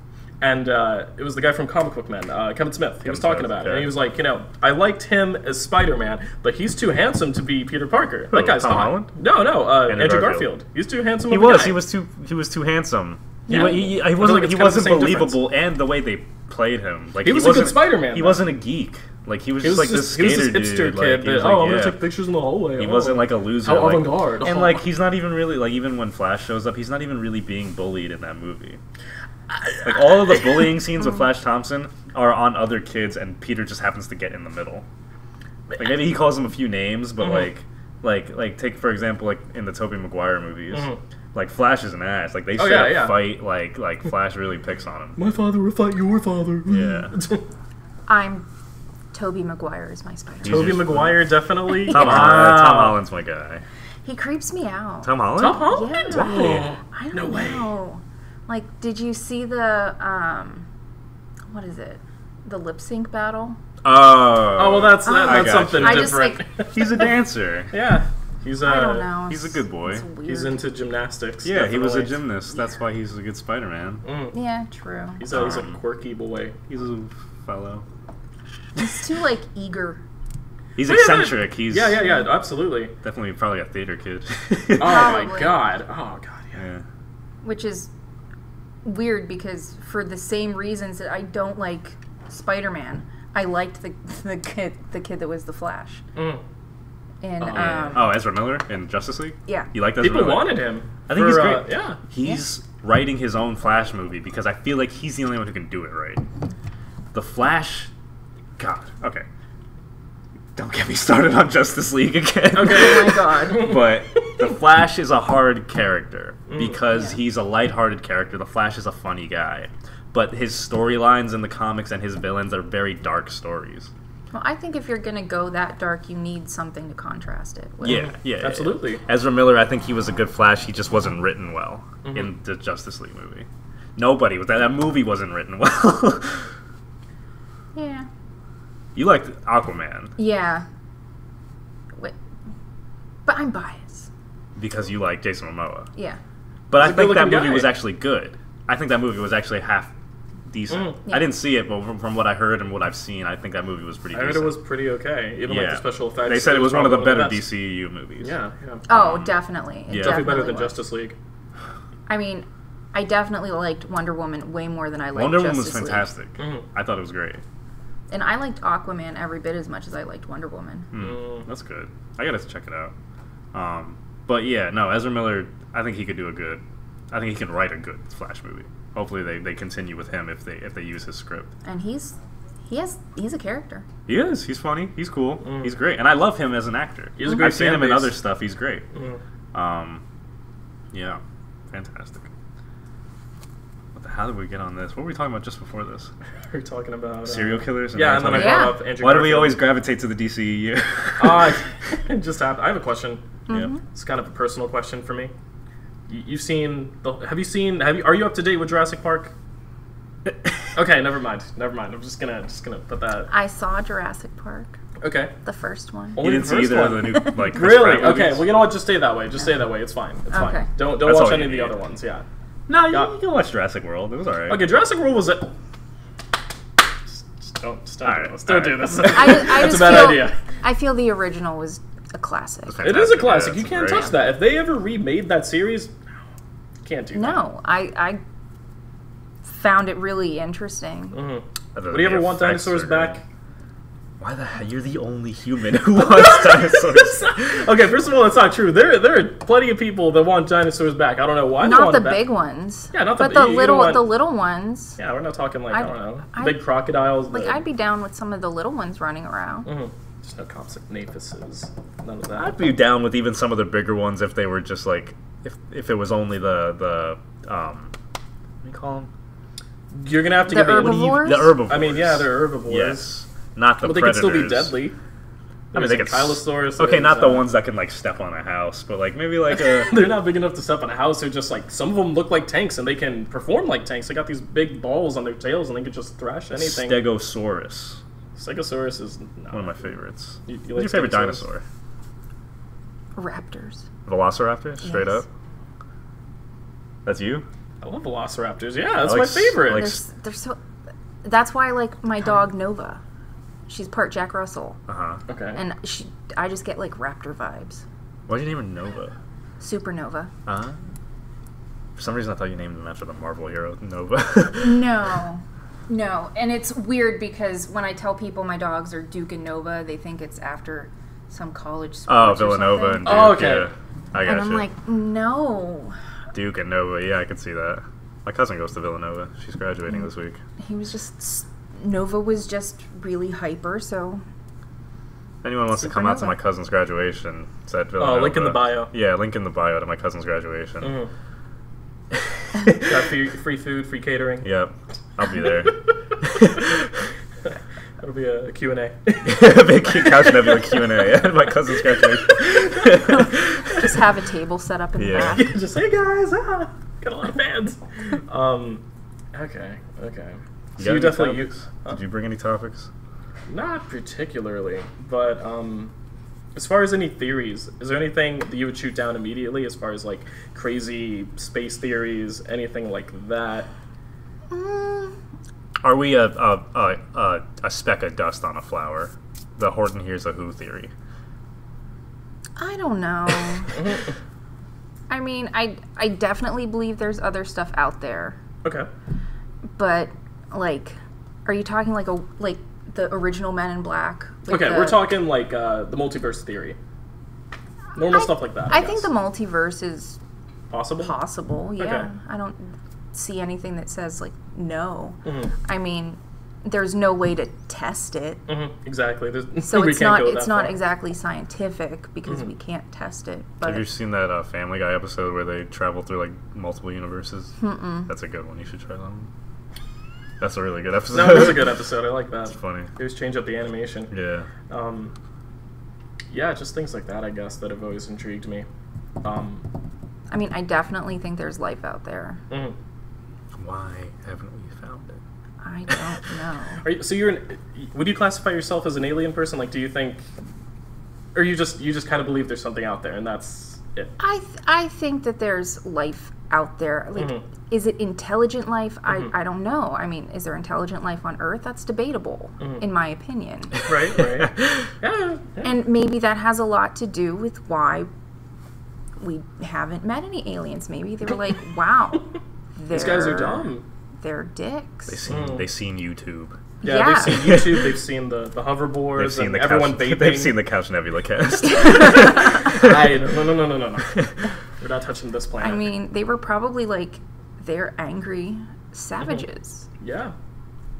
Speaker 2: And uh, it was the guy from Comic Book Men, uh, Kevin Smith. He was talking
Speaker 1: Smith,
Speaker 2: about it,
Speaker 1: okay.
Speaker 2: and he was like, you know, I liked him as Spider-Man, but he's too handsome to be Peter Parker. that guy's
Speaker 1: Tom
Speaker 2: hot.
Speaker 1: Holland?
Speaker 2: No, no, uh,
Speaker 1: Andrew
Speaker 2: Andrew,
Speaker 1: Garfield.
Speaker 2: Garfield. He's too handsome.
Speaker 1: He
Speaker 2: of
Speaker 1: was.
Speaker 2: guy.
Speaker 1: He was too. He was too handsome. He,
Speaker 2: Yeah.
Speaker 1: wa- he, he wasn't.
Speaker 2: like
Speaker 1: he
Speaker 2: kind of the
Speaker 1: wasn't
Speaker 2: same difference.
Speaker 1: believable, and the way they played him, like
Speaker 2: He was a good Spider-Man,
Speaker 1: He
Speaker 2: though.
Speaker 1: wasn't a geek. Like he was
Speaker 2: He
Speaker 1: just
Speaker 2: was
Speaker 1: like
Speaker 2: just,
Speaker 1: this
Speaker 2: he was
Speaker 1: skater
Speaker 2: this hipster
Speaker 1: dude.
Speaker 2: kid
Speaker 1: like,
Speaker 2: that,
Speaker 1: was
Speaker 2: oh,
Speaker 1: like,
Speaker 2: I'm
Speaker 1: yeah.
Speaker 2: gonna take pictures in the hallway.
Speaker 1: He
Speaker 2: oh.
Speaker 1: wasn't like a loser.
Speaker 2: How
Speaker 1: like-
Speaker 2: avant-garde.
Speaker 1: And like he's not even really like even when Flash shows up, he's not even really being bullied in that movie. Like all of the bullying scenes with Flash Thompson are on other kids, and Peter just happens to get in the middle. Like maybe he calls him a few names, but
Speaker 2: Mhm.
Speaker 1: like, like, like take for example, like in the Tobey Maguire movies,
Speaker 2: Mhm.
Speaker 1: like Flash is an ass. Like they
Speaker 2: Oh,
Speaker 1: straight
Speaker 2: yeah, yeah.
Speaker 1: fight. Like like Flash really picks on him.
Speaker 2: My father will fight your father.
Speaker 1: Yeah. <laughs>
Speaker 3: I'm Tobey Maguire is my Spider.
Speaker 1: He's
Speaker 2: Tobey
Speaker 1: your-
Speaker 2: Maguire definitely.
Speaker 1: Tom,
Speaker 2: Wow.
Speaker 1: Holland, Tom Holland's my guy.
Speaker 3: He creeps me out.
Speaker 1: Tom Holland.
Speaker 2: Tom Holland?
Speaker 3: Yeah.
Speaker 2: Oh,
Speaker 3: I don't
Speaker 2: no way.
Speaker 3: know. Like, did you see the um, what is it? The lip sync battle.
Speaker 1: Oh.
Speaker 2: Oh well, that's
Speaker 3: Oh.
Speaker 2: that,
Speaker 1: I
Speaker 2: something
Speaker 1: you.
Speaker 3: I just,
Speaker 2: different. <laughs>
Speaker 1: He's a dancer.
Speaker 2: yeah, he's uh,
Speaker 3: I don't know.
Speaker 1: he's a good boy.
Speaker 2: He's into gymnastics.
Speaker 1: Yeah, he was a gymnast. That's why he's a good Spider-Man.
Speaker 2: Mm.
Speaker 3: Yeah, true.
Speaker 2: He's a, he's a
Speaker 1: Um,
Speaker 2: quirky boy.
Speaker 1: He's a fellow.
Speaker 3: He's too like eager.
Speaker 1: He's eccentric. He's
Speaker 2: Yeah, yeah, yeah, absolutely.
Speaker 1: Definitely, probably a theater kid. <laughs>
Speaker 2: Oh my
Speaker 3: Probably.
Speaker 2: god. Oh god. Yeah.
Speaker 1: yeah.
Speaker 3: which is weird because for the same reasons that I don't like Spider-Man, I liked the <laughs> the kid the kid that was the Flash.
Speaker 2: Mm.
Speaker 3: And
Speaker 1: Oh, yeah.
Speaker 3: um,
Speaker 1: oh, Ezra Miller in Justice League.
Speaker 3: yeah,
Speaker 1: You like Ezra
Speaker 2: People
Speaker 1: Miller?
Speaker 2: wanted him.
Speaker 1: I think
Speaker 2: for,
Speaker 1: he's
Speaker 2: uh,
Speaker 1: great.
Speaker 2: yeah.
Speaker 1: He's writing his own Flash movie because I feel like he's the only one who can do it right. The Flash, God, okay. Don't get me started on Justice League again.
Speaker 2: Okay.
Speaker 3: oh my god, <laughs>
Speaker 1: but the Flash is a hard character
Speaker 2: Mm.
Speaker 1: because
Speaker 3: Yeah.
Speaker 1: he's a lighthearted character. The Flash is a funny guy, but his storylines in the comics and his villains are very dark stories.
Speaker 3: well, I think if you're gonna go that dark, you need something to contrast it with.
Speaker 1: Yeah, yeah, yeah.
Speaker 2: Absolutely.
Speaker 1: Ezra Miller, I think he was a good Flash. He just wasn't written well
Speaker 2: Mm-hmm.
Speaker 1: in the Justice League movie. Nobody that that movie wasn't written <laughs> well.
Speaker 3: yeah,
Speaker 1: you liked Aquaman
Speaker 3: yeah. Wait, but I'm biased.
Speaker 1: because you like Jason Momoa,
Speaker 3: Yeah,
Speaker 1: but I
Speaker 2: He's a
Speaker 1: think that movie
Speaker 2: guy.
Speaker 1: was actually good. I think that movie was actually half decent.
Speaker 3: Yeah.
Speaker 1: I didn't see it, but from, from what I heard and what I've seen, I think that movie was pretty
Speaker 2: I heard
Speaker 1: decent.
Speaker 2: it was pretty okay. Even like the special effects.
Speaker 1: They said it was one of the better
Speaker 2: probably
Speaker 1: DCEU movies.
Speaker 2: Yeah, yeah.
Speaker 3: Oh,
Speaker 1: Um,
Speaker 3: definitely. It
Speaker 1: yeah.
Speaker 2: Definitely better than
Speaker 3: was.
Speaker 2: Justice League.
Speaker 3: I mean, I definitely liked Wonder Woman way more than I liked
Speaker 1: Wonder Woman was
Speaker 3: Justice League.
Speaker 1: fantastic.
Speaker 2: Mhm.
Speaker 1: I thought it was great.
Speaker 3: And I liked Aquaman every bit as much as I liked Wonder Woman.
Speaker 1: Hmm,
Speaker 2: Mm.
Speaker 1: That's good. I gotta check it out. Um, but yeah, no, Ezra Miller. I think he could do a good. I think he can write a good Flash movie. Hopefully, they, they continue with him if they if they use his script.
Speaker 3: And he's he has he's a character.
Speaker 1: He is. He's funny. He's cool.
Speaker 2: Mm.
Speaker 1: He's great, and I love him as an actor.
Speaker 2: He has a great
Speaker 1: I've seen
Speaker 2: fan
Speaker 1: him in other stuff. He's great.
Speaker 2: Mm.
Speaker 1: Um, yeah, fantastic. What the did we get on this? What were we talking about just before this? <laughs>
Speaker 2: We're talking about uh,
Speaker 1: Serial killers.
Speaker 2: Yeah, and then I
Speaker 1: we're
Speaker 3: Yeah.
Speaker 2: brought up Andrew.
Speaker 1: Why do we always gravitate to the DCEU? <laughs>
Speaker 2: Uh, it just happened. I have a question.
Speaker 1: yeah.
Speaker 2: It's kind of a personal question for me. You, you've seen the? Have you seen? Have you? Are you up to date with Jurassic Park? <laughs> Okay, never mind. Never mind. I'm just gonna just gonna put that.
Speaker 3: I saw Jurassic Park,
Speaker 2: Okay.
Speaker 3: the first one.
Speaker 2: Only
Speaker 1: You didn't see either
Speaker 2: one.
Speaker 1: of the new like Chris
Speaker 2: Really?
Speaker 1: Pratt
Speaker 2: Okay.
Speaker 1: movies?
Speaker 2: Well, you know what? Just stay that way. Just stay that way. It's fine. It's
Speaker 3: Okay.
Speaker 2: fine. Don't don't
Speaker 1: That's
Speaker 2: watch any of the other ones. Yeah.
Speaker 1: No, you, you can watch Jurassic World. It was alright.
Speaker 2: Okay. Jurassic World was a. Just, just don't. Just don't,
Speaker 1: Alright,
Speaker 2: do this. don't do this.
Speaker 3: I, I
Speaker 2: That's a bad
Speaker 3: feel,
Speaker 2: idea.
Speaker 3: I feel the original was a classic.
Speaker 1: It's
Speaker 2: It is a classic.
Speaker 1: yeah,
Speaker 2: you can't
Speaker 1: great.
Speaker 2: touch that. If they ever remade that series, can't do that.
Speaker 3: No, I I found it really interesting.
Speaker 2: Mhm. Would you ever want dinosaurs
Speaker 1: are
Speaker 2: back?
Speaker 1: Great. Why the hell? You're the only human who <laughs> wants dinosaurs. <laughs>
Speaker 2: okay, first of all, that's not true. There, there are plenty of people that want dinosaurs back. I don't know why. they
Speaker 3: Not
Speaker 2: want
Speaker 3: the
Speaker 2: back.
Speaker 3: big ones.
Speaker 2: Yeah, not the
Speaker 3: but
Speaker 2: big-
Speaker 3: the
Speaker 2: you- you
Speaker 3: little
Speaker 2: don't want-
Speaker 3: the little ones.
Speaker 2: Yeah, we're not talking like I,
Speaker 3: I'd-
Speaker 2: don't know,
Speaker 3: I'd-
Speaker 2: big crocodiles.
Speaker 3: Like
Speaker 2: the-
Speaker 3: I'd be down with some of the little ones running around.
Speaker 2: Mhm. Just no Compsognathus. None of that.
Speaker 1: I'd be down with even some of the bigger ones if they were just like if if it was only the the um what do you call them
Speaker 2: You're gonna have to
Speaker 3: The
Speaker 2: give me. what do you-
Speaker 3: herbivores?
Speaker 1: the herbivores.
Speaker 2: I mean, yeah, they're herbivores.
Speaker 1: yes, not the
Speaker 2: but they could still be deadly.
Speaker 1: I mean, they could
Speaker 2: Ankylosaurus.
Speaker 1: Okay, not the
Speaker 2: uh,
Speaker 1: ones that can like step on a house, but like maybe like a <laughs>
Speaker 2: They're not big enough to step on a house. They're just like some of them look like tanks, and they can perform like tanks. They got these big balls on their tails, and they can just thrash anything.
Speaker 1: Stegosaurus.
Speaker 2: Stegosaurus is no.
Speaker 1: One of my favorites.
Speaker 2: You- you
Speaker 1: What's
Speaker 2: like
Speaker 1: your favorite dinosaur?
Speaker 3: Raptors.
Speaker 1: Velociraptor, straight
Speaker 3: Yes.
Speaker 1: up. That's you.
Speaker 2: I love Velociraptors. Yeah, that's
Speaker 1: like
Speaker 2: my favorite.
Speaker 1: like
Speaker 3: They're, they're so. That's why I like my dog Nova. She's part Jack Russell,
Speaker 1: Uh huh.
Speaker 2: okay.
Speaker 3: and she. I just get like raptor vibes.
Speaker 1: Why'd you name her Nova?
Speaker 3: Supernova.
Speaker 1: Uh huh. For some reason, I thought you named them after the Marvel hero Nova. <laughs>
Speaker 3: No. <laughs> No, and it's weird because when I tell people my dogs are Duke and Nova, they think it's after some college sports
Speaker 1: oh, Villanova and Duke.
Speaker 2: Oh, okay.
Speaker 1: Yeah. I got
Speaker 3: and I'm
Speaker 1: you.
Speaker 3: like, no.
Speaker 1: Duke and Nova. Yeah, I can see that. My cousin goes to Villanova. She's graduating
Speaker 3: Mm.
Speaker 1: this week.
Speaker 3: He was just Nova was just really hyper, so
Speaker 1: If anyone wants to come out to my cousin's graduation, it's at Villanova.
Speaker 2: Oh, link in the bio.
Speaker 1: Yeah, link in the bio to my cousin's graduation.
Speaker 2: Mhm. <laughs> Got free, free food, free catering.
Speaker 1: Yep, I'll be there. <laughs>
Speaker 2: That'll be a Q and A. <laughs>
Speaker 1: Big couch nebula Q and A at my cousin's graduation.
Speaker 3: just have a table set up in
Speaker 1: Yeah.
Speaker 3: the back.
Speaker 2: Just hey guys, ah, got a lot of fans. Um, okay, okay.
Speaker 1: You
Speaker 2: So you definitely you,
Speaker 1: topics? Did you bring any topics?
Speaker 2: not particularly, but um, as far as any theories, is there anything that you would shoot down immediately? As far as like crazy space theories, anything like that?
Speaker 3: Mm,
Speaker 1: Are we a a, a, a, a speck of dust on a flower? The Horton hears a Who theory.
Speaker 3: I don't know. <laughs> I mean, I I definitely believe there's other stuff out there,
Speaker 2: Okay.
Speaker 3: but like, are you talking like a like the original Men in Black? with
Speaker 2: Okay,
Speaker 3: the-
Speaker 2: we're talking like uh, the multiverse theory, normal
Speaker 3: I-
Speaker 2: stuff like that. I,
Speaker 3: I think the multiverse is
Speaker 2: possible.
Speaker 3: possible. Yeah,
Speaker 2: Okay.
Speaker 3: I don't see anything that says like no.
Speaker 2: Mhm.
Speaker 3: I mean, there's no way to test it,
Speaker 2: Mhm, Exactly. There's,
Speaker 3: so <laughs>
Speaker 2: we
Speaker 3: it's
Speaker 2: can't
Speaker 3: not
Speaker 2: go
Speaker 3: it's not
Speaker 2: far. Mm-hmm.
Speaker 3: exactly scientific because we can't test it. But
Speaker 1: Have you seen that uh, Family Guy episode where they travel through like multiple universes? Mm-mm. That's a good one. You should try that one. That's a really good episode.
Speaker 2: No, was a <laughs> good episode. I like that.
Speaker 1: It's funny.
Speaker 2: It was change up the animation.
Speaker 1: Yeah.
Speaker 2: Um, yeah, just things like that, I guess, that have always intrigued me. Um,
Speaker 3: I mean, I definitely think there's life out there.
Speaker 2: mhm.
Speaker 1: Why haven't we found it?
Speaker 3: I don't know. <laughs>
Speaker 2: Are you, so you're an, would you classify yourself as an alien person? Like, do you think, or you just you just kind of believe there's something out there, and that's it.
Speaker 3: I th- I think that there's life out there. Like,
Speaker 2: Mhm.
Speaker 3: is it intelligent life?
Speaker 2: Mhm.
Speaker 3: I I don't know. I mean, is there intelligent life on Earth? That's debatable,
Speaker 2: Mhm.
Speaker 3: in my opinion. <laughs>
Speaker 2: Right, right. <laughs> yeah, yeah.
Speaker 3: and maybe that has a lot to do with why we haven't met any aliens. Maybe they were like, <laughs> wow,
Speaker 2: These guys are
Speaker 3: they're-
Speaker 2: dumb.
Speaker 3: They're dicks.
Speaker 1: They seen
Speaker 2: Mm.
Speaker 1: they seen YouTube.
Speaker 2: Yeah,
Speaker 3: Yeah.
Speaker 2: they've seen YouTube, they've seen the, the hoverboards,
Speaker 1: They've seen
Speaker 2: and
Speaker 1: the
Speaker 2: everyone
Speaker 1: couch,
Speaker 2: vaping.
Speaker 1: They've seen the Couch Nebula cast. <laughs>
Speaker 2: I, no, no, no, no, no, no. <laughs> We're not touching this planet.
Speaker 3: I mean, they were probably like, they're angry savages.
Speaker 2: yeah.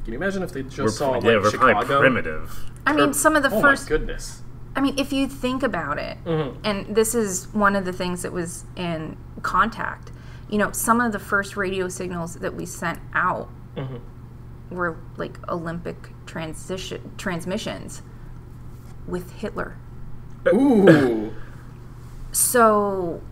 Speaker 2: Can you imagine if they just
Speaker 1: we're,
Speaker 2: saw like
Speaker 1: yeah, we're
Speaker 2: Chicago?
Speaker 1: probably primitive.
Speaker 3: I mean, some of the
Speaker 2: oh
Speaker 3: first
Speaker 2: my goodness.
Speaker 3: I mean, if you think about it,
Speaker 2: Mhm.
Speaker 3: and this is one of the things that was in contact, you know, some of the first radio signals that we sent out
Speaker 2: Mhm.
Speaker 3: Were like Olympic transition transmissions with Hitler.
Speaker 2: Ooh.
Speaker 3: So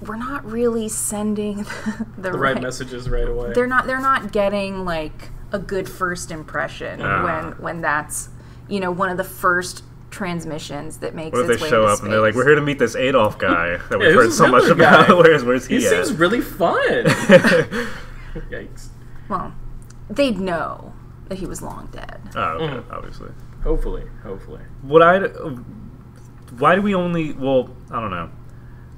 Speaker 3: we're not really sending <laughs> the,
Speaker 2: the right messages right away.
Speaker 3: They're not. They're not getting like a good first impression
Speaker 1: Ah.
Speaker 3: when when that's you know one of the first transmissions that makes
Speaker 1: What if they
Speaker 3: way
Speaker 1: show
Speaker 3: into
Speaker 1: up and they're like, "We're here to meet this Adolf guy <laughs> that we've
Speaker 2: who's
Speaker 1: heard so much
Speaker 2: Hitler
Speaker 1: about.
Speaker 2: guy?
Speaker 1: Where's <laughs> where's he,
Speaker 2: he
Speaker 1: at?"
Speaker 2: seems really fun. Yikes.
Speaker 3: Well, they'd know that he was long dead.
Speaker 1: oh, okay,
Speaker 2: Mhm.
Speaker 1: obviously.
Speaker 2: Hopefully, hopefully.
Speaker 1: What I why do we only? Well, I don't know.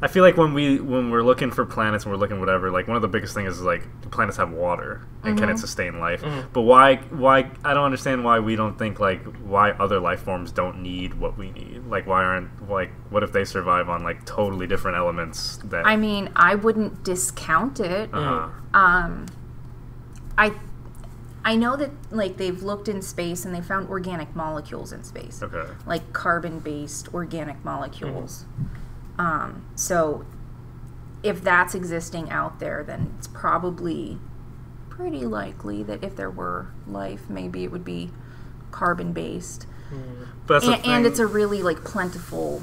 Speaker 1: I feel like when we when we're looking for planets and we're looking whatever, like one of the biggest things is like do planets have water and can it sustain life? But why why I don't understand why we don't think like why other life forms don't need what we need. Like why aren't like what if they survive on like totally different elements that
Speaker 3: I mean, I wouldn't discount it.
Speaker 1: uh,
Speaker 3: Um, I I know that like they've looked in space and they found organic molecules in space.
Speaker 1: okay.
Speaker 3: like carbon-based organic molecules. Um, so if that's existing out there, then it's probably pretty likely that if there were life, maybe it would be carbon-based,
Speaker 1: But
Speaker 3: and, and it's a really like plentiful.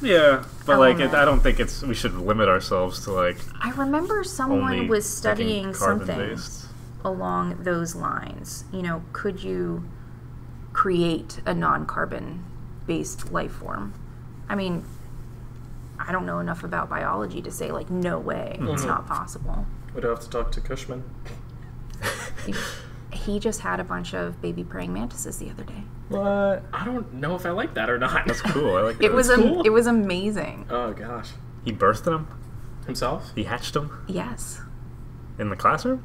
Speaker 1: Yeah, but like it. I don't think it's we should limit ourselves to like
Speaker 3: I remember someone was studying something
Speaker 1: carbon-based.
Speaker 3: Along those lines. You know, could you create a non-carbon based life form? I mean, I don't know enough about biology to say like no way, it's
Speaker 2: Mhm.
Speaker 3: not possible.
Speaker 2: Would have to talk to Cushman.
Speaker 3: He, <laughs> he just had a bunch of baby praying mantises the other day.
Speaker 1: What?
Speaker 2: I don't know if I like that or not.
Speaker 1: That's cool. I like <laughs> that.
Speaker 3: It
Speaker 2: was
Speaker 3: am-
Speaker 2: cool.
Speaker 3: it was amazing.
Speaker 2: Oh gosh.
Speaker 1: He birthed them.
Speaker 2: Himself?
Speaker 1: He hatched them
Speaker 3: Yes,
Speaker 1: in the classroom.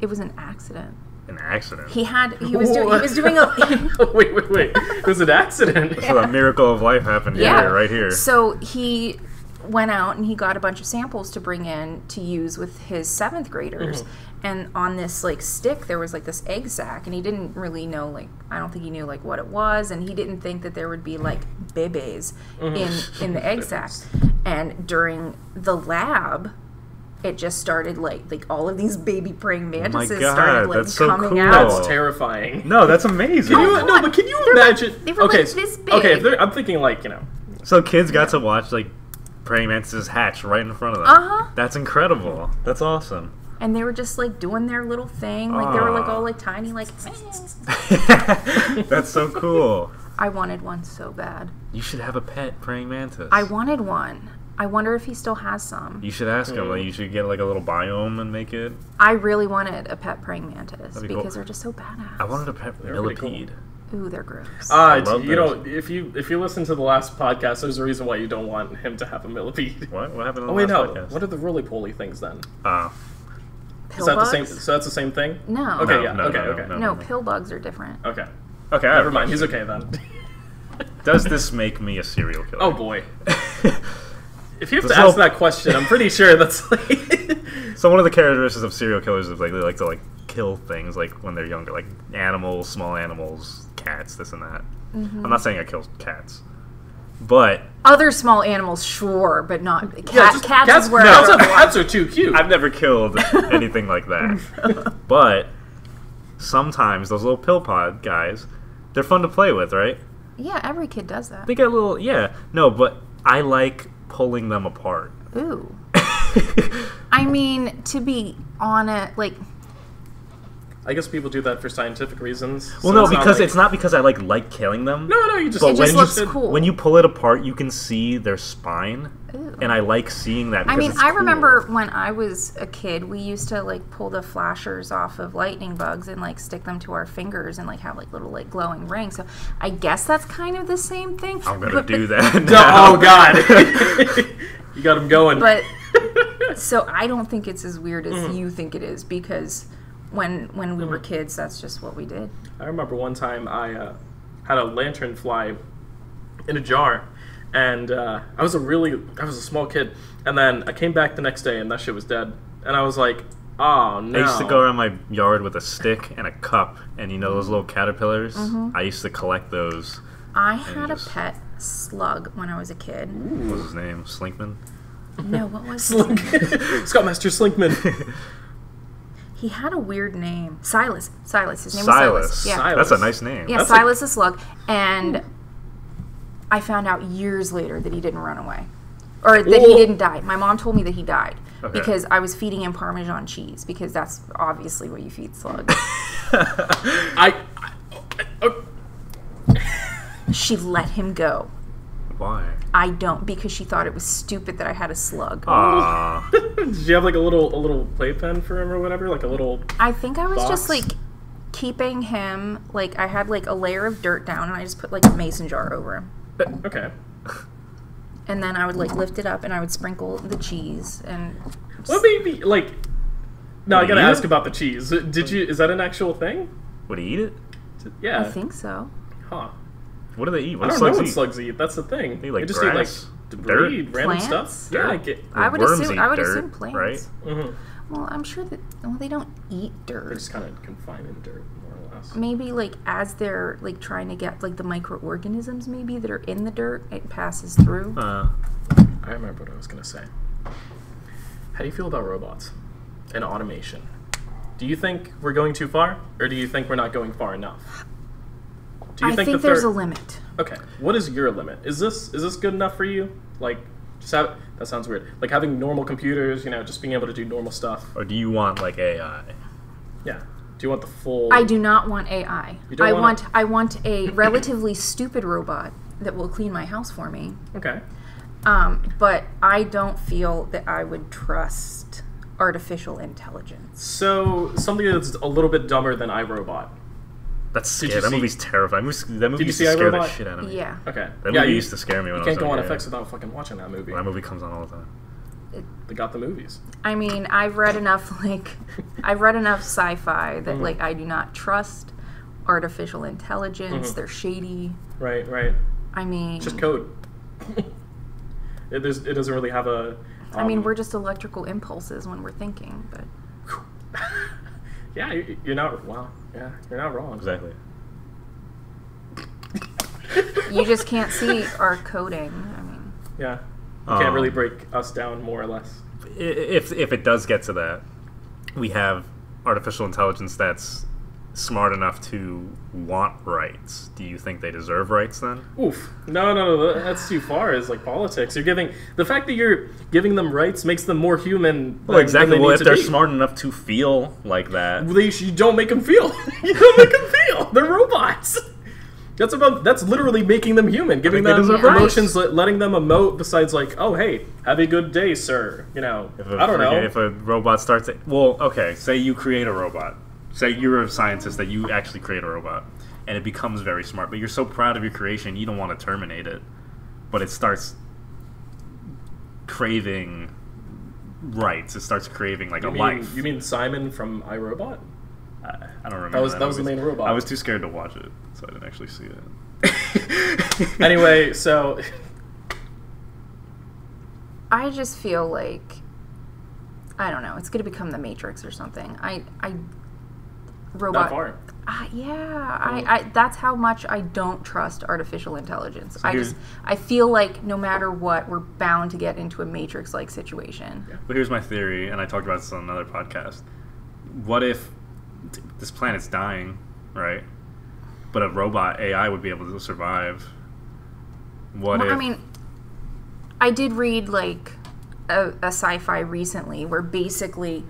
Speaker 3: It was an accident.
Speaker 1: An accident.
Speaker 3: He had he was doing he was <laughs> doing a <laughs>
Speaker 2: wait, wait, wait. It was an accident.
Speaker 1: so a miracle of life happened here, right here.
Speaker 3: So he went out and he got a bunch of samples to bring in to use with his seventh graders.
Speaker 1: Mm-hmm.
Speaker 3: And on this like stick, there was like this egg sac, and he didn't really know like I don't think he knew like what it was, and he didn't think that there would be like bebes
Speaker 1: Mm-hmm.
Speaker 3: in in the egg sac. <laughs> And during the lab. It just started like like all of these baby praying mantises
Speaker 1: Oh God,
Speaker 3: started like
Speaker 1: so
Speaker 3: coming
Speaker 1: cool.
Speaker 3: out.
Speaker 2: That's terrifying.
Speaker 1: no, that's amazing.
Speaker 2: Can you, no, but can you
Speaker 3: They were like-
Speaker 2: imagine?
Speaker 3: they were
Speaker 2: okay,
Speaker 3: like
Speaker 2: so-
Speaker 3: this
Speaker 2: okay. If
Speaker 3: big.
Speaker 2: they're- I'm thinking like you know,
Speaker 1: So kids got to watch like praying mantises hatch right in front of them.
Speaker 3: Uh-huh.
Speaker 1: That's incredible. That's awesome.
Speaker 3: and they were just like doing their little thing, like they were like all like tiny, like. <laughs>
Speaker 1: that's so cool.
Speaker 3: I wanted one so bad.
Speaker 1: You should have a pet praying mantis.
Speaker 3: I wanted one. I wonder if he still has some.
Speaker 1: You should ask him. Like, you should get like a little biome and make it.
Speaker 3: I really wanted a pet praying mantis
Speaker 1: be
Speaker 3: because
Speaker 1: cool.
Speaker 3: they're just so badass.
Speaker 1: I wanted a pet
Speaker 2: They're pretty cool.
Speaker 1: millipede.
Speaker 3: Ooh, they're gross.
Speaker 2: uh,
Speaker 1: love
Speaker 2: you know, if you if you listen to the last podcast, there's a reason why you don't want him to have a millipede. <laughs>
Speaker 1: What? What happened in the
Speaker 2: Oh wait, no.
Speaker 1: podcast?
Speaker 2: What are the roly poly things then?
Speaker 1: Ah,
Speaker 3: pill
Speaker 2: Is that the
Speaker 3: bugs?
Speaker 2: same? So that's the same thing?
Speaker 3: No.
Speaker 2: Okay,
Speaker 1: No,
Speaker 2: yeah.
Speaker 1: no,
Speaker 2: okay,
Speaker 1: no, no,
Speaker 2: okay.
Speaker 1: no.
Speaker 3: No, pill bugs are different.
Speaker 2: Okay.
Speaker 1: okay. I
Speaker 2: Never mind. He's
Speaker 1: question.
Speaker 2: okay then.
Speaker 1: Does this make me a serial killer?
Speaker 2: oh boy. <laughs> If you have
Speaker 1: This
Speaker 2: to ask
Speaker 1: whole-
Speaker 2: that question, I'm pretty sure that's <laughs> like. <laughs>
Speaker 1: So one of the characteristics of serial killers is like they like to like kill things like when they're younger, like animals, small animals, cats, this and that.
Speaker 3: Mm-hmm.
Speaker 1: I'm not saying I kill cats, but
Speaker 3: Other small animals, sure, but not cat,
Speaker 2: Yeah, just-
Speaker 3: cats,
Speaker 2: cats,
Speaker 3: is where
Speaker 2: cats, are, cats are too cute.
Speaker 1: I've never killed <laughs> anything like that. But sometimes those little pill pod guys, they're fun to play with, right?
Speaker 3: Yeah, every kid does that.
Speaker 1: They get a little yeah. No, but I like pulling them apart.
Speaker 3: Ooh. <laughs> I mean, to be on it, like
Speaker 2: I guess people do that for scientific reasons.
Speaker 1: Well,
Speaker 2: so
Speaker 1: no,
Speaker 2: not
Speaker 1: because
Speaker 2: like-
Speaker 1: it's not because I like like killing them.
Speaker 2: No, no, you just.
Speaker 1: But
Speaker 3: It
Speaker 1: when
Speaker 3: just
Speaker 1: you
Speaker 3: looks
Speaker 1: said-
Speaker 3: cool.
Speaker 1: When you pull it apart, you can see their spine,
Speaker 3: Ew.
Speaker 1: and I like seeing that.
Speaker 3: I mean,
Speaker 1: it's
Speaker 3: I
Speaker 1: cool.
Speaker 3: remember when I was a kid, we used to like pull the flashers off of lightning bugs and like stick them to our fingers and like have like little like glowing rings. So I guess that's kind of the same thing.
Speaker 1: I'm gonna
Speaker 3: but,
Speaker 1: do that. <laughs>
Speaker 2: No,
Speaker 1: now.
Speaker 2: oh God! <laughs> <laughs> you got him going.
Speaker 3: But so I don't think it's as weird as
Speaker 1: Mm-hmm.
Speaker 3: you think it is because when when we were kids, that's just what we did.
Speaker 2: I remember one time I uh, had a lantern fly in a jar, and uh, I was a really I was a small kid, and then I came back the next day and that shit was dead, and I was like, oh no.
Speaker 1: I used to go around my yard with a stick and a cup, and you know those little caterpillars.
Speaker 3: Mm-hmm.
Speaker 1: I used to collect those.
Speaker 3: I had a pet slug when I was a kid.
Speaker 1: What was his name? Slinkman.
Speaker 3: No, what was
Speaker 2: Slink. <laughs> Scoutmaster Slinkman. <laughs>
Speaker 3: he had a weird name? Silas. Silas. His name
Speaker 1: Silas.
Speaker 3: was Silas. Yeah.
Speaker 2: Silas.
Speaker 1: That's a nice name.
Speaker 3: Yeah,
Speaker 2: That's
Speaker 3: Silas the slug. And I found out years later that he didn't run away. Or that he didn't die. My mom told me that he died.
Speaker 1: Okay.
Speaker 3: Because I was feeding him Parmesan cheese, because that's obviously what you feed slugs. <laughs>
Speaker 2: I. I oh,
Speaker 3: she let him go.
Speaker 1: Why?
Speaker 3: I don't, because she thought it was stupid that I had a slug.
Speaker 1: Ah, <laughs>
Speaker 2: did you have like a little a little playpen for him or whatever, like a little?
Speaker 3: I think I was just like keeping him, like, I had like a layer of dirt down, and I just put like a mason jar over him.
Speaker 2: Okay. <laughs>
Speaker 3: And then I would like lift it up and I would sprinkle the cheese and
Speaker 2: What made me like? No, I gotta
Speaker 1: you
Speaker 2: ask
Speaker 1: it?
Speaker 2: about the cheese. Did you? Is that an actual thing?
Speaker 1: would he eat it?
Speaker 2: Yeah.
Speaker 3: I think so.
Speaker 2: Huh.
Speaker 1: What do they eat?
Speaker 2: I
Speaker 1: What do
Speaker 2: don't know
Speaker 1: slugs
Speaker 2: what
Speaker 1: eat?
Speaker 2: slugs eat. That's the thing.
Speaker 1: They eat, like,
Speaker 2: just
Speaker 1: grass,
Speaker 2: eat like
Speaker 1: dirt,
Speaker 2: random
Speaker 3: Plants?
Speaker 2: stuff. Yeah, I get.
Speaker 3: I would
Speaker 1: worms
Speaker 3: assume
Speaker 1: eat
Speaker 3: I would
Speaker 1: dirt,
Speaker 3: assume plants.
Speaker 1: right?
Speaker 2: Mm -hmm.
Speaker 3: Well, I'm sure that well, they don't eat dirt.
Speaker 2: They're just kind of confined in dirt, more or less.
Speaker 3: Maybe like as they're like trying to get like the microorganisms maybe that are in the dirt, it passes through.
Speaker 1: Uh,
Speaker 2: I remember what I was gonna say. How do you feel about robots and automation? Do you think we're going too far, or do you think we're not going far enough? Do you
Speaker 3: I think,
Speaker 2: the
Speaker 3: there's
Speaker 2: third-
Speaker 3: a limit.
Speaker 2: Okay, what is your limit? Is this is this good enough for you? Like, just have that sounds weird. Like having normal computers, you know, just being able to do normal stuff.
Speaker 1: or do you want like AI?
Speaker 2: Yeah. Do you want the full?
Speaker 3: I do not want AI.
Speaker 2: You don't
Speaker 3: I
Speaker 2: want
Speaker 3: want I want a relatively stupid robot that will clean my house for me.
Speaker 2: Okay.
Speaker 3: Um, but I don't feel that I would trust artificial intelligence.
Speaker 2: So something that's a little bit dumber than I,
Speaker 1: Robot.
Speaker 2: That's
Speaker 1: scary.
Speaker 2: you
Speaker 1: That
Speaker 2: see-
Speaker 1: movie's terrifying. That movie, that movie
Speaker 2: you
Speaker 1: used
Speaker 2: see
Speaker 1: to scare the shit out of me.
Speaker 3: Yeah.
Speaker 2: Okay.
Speaker 1: That
Speaker 2: yeah,
Speaker 1: movie
Speaker 2: you,
Speaker 1: used to scare me when I was
Speaker 2: you
Speaker 1: I
Speaker 2: can't go on
Speaker 1: younger.
Speaker 2: FX without fucking watching that movie.
Speaker 1: That movie comes on all the time.
Speaker 2: They got the movies.
Speaker 3: I mean, I've read enough <laughs> like I've read enough sci-fi
Speaker 2: Mm-hmm.
Speaker 3: that like I do not trust artificial intelligence.
Speaker 2: Mm-hmm.
Speaker 3: They're shady.
Speaker 2: Right. Right.
Speaker 3: I mean,
Speaker 2: Just code. <laughs> it, it doesn't really have a.
Speaker 3: I mean,
Speaker 2: um,
Speaker 3: we're just electrical impulses when we're thinking, but <laughs>
Speaker 2: yeah, you- you're not. Wow. Yeah, you're not wrong.
Speaker 1: Exactly.
Speaker 3: you just can't see our coding. I mean,
Speaker 2: Yeah. You can't
Speaker 1: Um,
Speaker 2: really break us down more or less.
Speaker 1: If if it does get to that, we have artificial intelligence that's smart enough to want rights. Do you think they deserve rights then?
Speaker 2: Oof. No, no, no. That's too far. It's like politics. You're giving the fact that you're giving them rights makes them more human.
Speaker 1: Well, exactly.
Speaker 2: than they
Speaker 1: Well, if they're
Speaker 2: be.
Speaker 1: smart enough to feel like that,
Speaker 2: They, you don't make them feel. <laughs> you don't make them feel. They're robots. That's about. That's literally making them human, giving them emotions, let- letting them emote. Besides, like, oh hey, have a good day, sir. You know,
Speaker 1: if a,
Speaker 2: I don't know.
Speaker 1: If a robot starts, to, well, okay. Say you create a robot. Say you're a scientist that you actually create a robot, and it becomes very smart. But you're so proud of your creation, you don't want to terminate it. But it starts craving rights. It starts craving like
Speaker 2: you
Speaker 1: a
Speaker 2: mean,
Speaker 1: life.
Speaker 2: You mean Simon from I, Robot?
Speaker 1: I, I don't remember.
Speaker 2: That was- that was the main robot.
Speaker 1: I was too scared to watch it, so I didn't actually see it. <laughs>
Speaker 2: Anyway, so
Speaker 3: I just feel like I don't know. It's going to become the Matrix or something. I I robot.
Speaker 2: not far.
Speaker 3: Uh, yeah, I, I that's how much I don't trust artificial intelligence. I just I feel like no matter what, we're bound to get into a Matrix like situation.
Speaker 1: But here's my theory, and I talked about this on another podcast. What if t- this planet's dying, right? But a robot AI would be able to survive. What
Speaker 3: Well,
Speaker 1: if?
Speaker 3: I mean, I did read like a, a sci-fi recently where basically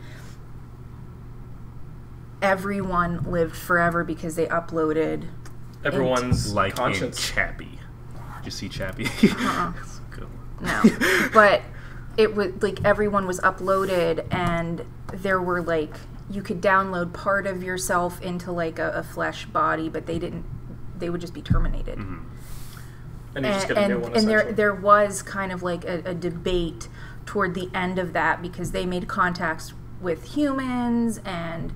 Speaker 3: everyone lived forever because they uploaded.
Speaker 2: Everyone's
Speaker 1: like
Speaker 2: conscience.
Speaker 1: in Chappie. Did you see Chappie?
Speaker 3: Uh-uh. <laughs>
Speaker 1: It's a good one.
Speaker 3: No, but it was like everyone was uploaded, and there were like you could download part of yourself into like a, a flesh body, but they didn't. They would just be terminated. Mm-hmm.
Speaker 2: and you just
Speaker 3: and
Speaker 2: a new
Speaker 3: and,
Speaker 2: one.
Speaker 3: and there there was kind of like a, a debate toward the end of that because they made contacts with humans and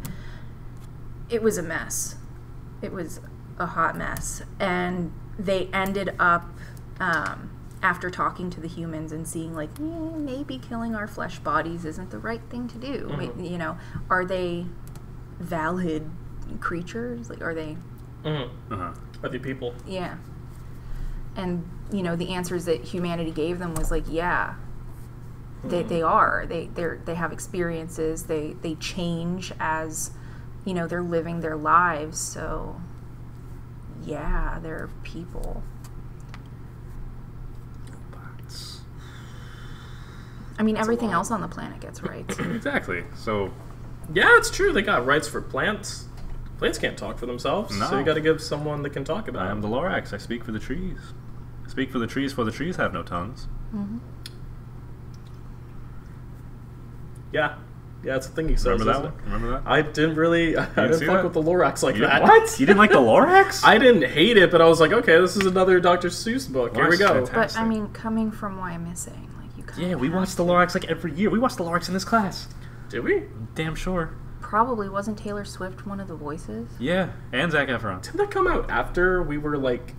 Speaker 3: it was a mess it was a hot mess and they ended up um, after talking to the humans and seeing like eh, maybe killing our flesh bodies isn't the right thing to do
Speaker 2: Mm-hmm.
Speaker 3: Wait, you know are they valid creatures like are they
Speaker 2: Mhm.
Speaker 1: Uh-huh.
Speaker 2: Are they people?
Speaker 3: yeah. And you know, the answers that humanity gave them was like, yeah. They, they are. They they they have experiences. They they change as you know, they're living their lives. So yeah, they're people.
Speaker 1: Bots.
Speaker 3: I mean, everything else on the planet gets <clears throat> rights.
Speaker 1: Exactly. So
Speaker 2: Yeah, it's true. They got rights for plants. Plants can't talk for themselves, so you got to give someone that can talk about it.
Speaker 1: I am the Lorax. I speak for the trees. I speak for the trees, for the trees have no tongues. Mm-hmm.
Speaker 2: Yeah, yeah, it's a thing he says.
Speaker 1: Remember that
Speaker 2: isn't
Speaker 1: one? Remember that?
Speaker 2: I didn't really. <laughs> I
Speaker 1: didn't
Speaker 2: didn't fuck
Speaker 1: that?
Speaker 2: with the Lorax like
Speaker 1: You-
Speaker 2: that.
Speaker 1: what? You didn't like the <laughs> Lorax?
Speaker 2: I didn't hate it, but I was like, okay, this is another Dr. Seuss book. Here we go.
Speaker 1: fantastic.
Speaker 3: but I mean, coming from why I'm missing, like you kind
Speaker 1: yeah, we watch the Lorax like every year. We watch the Lorax in this class.
Speaker 2: Did we?
Speaker 1: Damn sure.
Speaker 3: Probably wasn't Taylor Swift one of the voices?
Speaker 1: Yeah, and Zac Efron.
Speaker 2: Didn't that come out after we were like?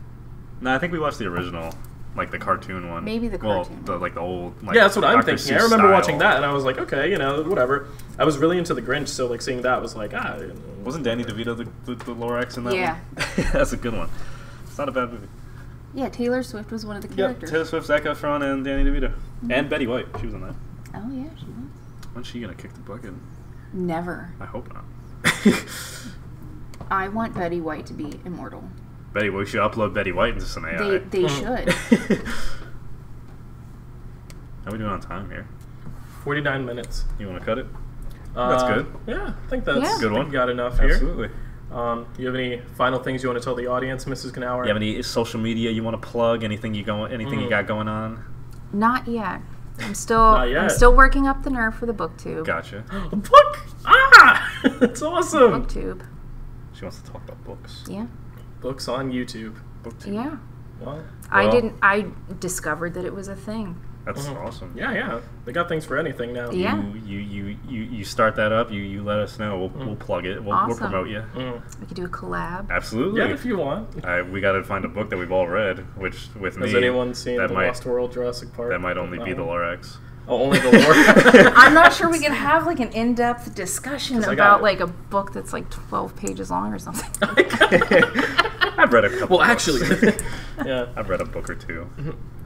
Speaker 1: No, I think we watched the original, like the cartoon one.
Speaker 3: Maybe the
Speaker 1: well,
Speaker 3: cartoon
Speaker 1: the like the old. Like,
Speaker 2: yeah, that's what I'm
Speaker 1: Dr.
Speaker 2: thinking. I remember
Speaker 1: style.
Speaker 2: watching that, and I was like, okay, you know, whatever. I was really into the Grinch, so like seeing that was like, ah.
Speaker 1: Wasn't Danny DeVito the, the, the Lorax in that
Speaker 3: Yeah.
Speaker 1: one? <laughs> that's a good one. It's not a bad movie.
Speaker 3: Yeah, Taylor Swift was one of the
Speaker 1: Yep,
Speaker 3: characters.
Speaker 1: Taylor Swift, Zac Efron, and Danny DeVito,
Speaker 3: Mm-hmm.
Speaker 1: and Betty White. She was in that.
Speaker 3: oh yeah, she was.
Speaker 1: When's she gonna kick the bucket?
Speaker 3: Never.
Speaker 1: I hope not. <laughs>
Speaker 3: I want Betty White to be immortal.
Speaker 1: Betty, we should upload Betty White into some AI.
Speaker 3: They they should. <laughs>
Speaker 1: How are we doing on time here?
Speaker 2: Forty-nine minutes.
Speaker 1: You want to cut it? That's
Speaker 2: Uh,
Speaker 1: good.
Speaker 2: Yeah, I think that's
Speaker 3: Yeah.
Speaker 1: Good one.
Speaker 2: Got enough here.
Speaker 1: Absolutely.
Speaker 2: Um, you have any final things you want to tell the audience, Mrs. Knauer?
Speaker 1: You have any social media you want to plug? Anything you go? Anything you
Speaker 2: Mm.
Speaker 1: got going on?
Speaker 3: Not yet. I'm still
Speaker 2: Not
Speaker 3: I'm still working up the nerve for the booktube.
Speaker 1: Gotcha. <gasps>
Speaker 2: A book! Ah! <laughs> That's awesome!
Speaker 3: Booktube.
Speaker 1: She wants to talk about books.
Speaker 3: Yeah.
Speaker 2: Books on YouTube.
Speaker 1: Booktube.
Speaker 3: Yeah.
Speaker 2: Well,
Speaker 3: I
Speaker 1: Well-
Speaker 3: didn't I discovered that it was a thing.
Speaker 1: That's
Speaker 2: Mhm.
Speaker 1: awesome.
Speaker 2: yeah, yeah. They got things for anything now.
Speaker 3: Yeah.
Speaker 1: You, you, you, you, you start that up. You, you let us know. We'll, we'll plug it. We'll, we'll promote you.
Speaker 2: Mm.
Speaker 3: We could do a collab.
Speaker 1: Absolutely.
Speaker 2: Yeah, if you want.
Speaker 1: I, we got to find a book that we've all read. Which with
Speaker 2: Has
Speaker 1: me,
Speaker 2: anyone seen
Speaker 1: that
Speaker 2: The
Speaker 1: might
Speaker 2: Lost World Jurassic Park?
Speaker 1: that might only be the
Speaker 2: No.
Speaker 1: Lorax.
Speaker 2: Oh, only the lore. <laughs> <laughs>
Speaker 3: I'm not sure we can have like an in-depth discussion <laughs> about like a book that's like 12 pages long or something.
Speaker 1: I've read a couple.
Speaker 2: well, actually, <laughs> <laughs> yeah.
Speaker 1: I've read a book or two.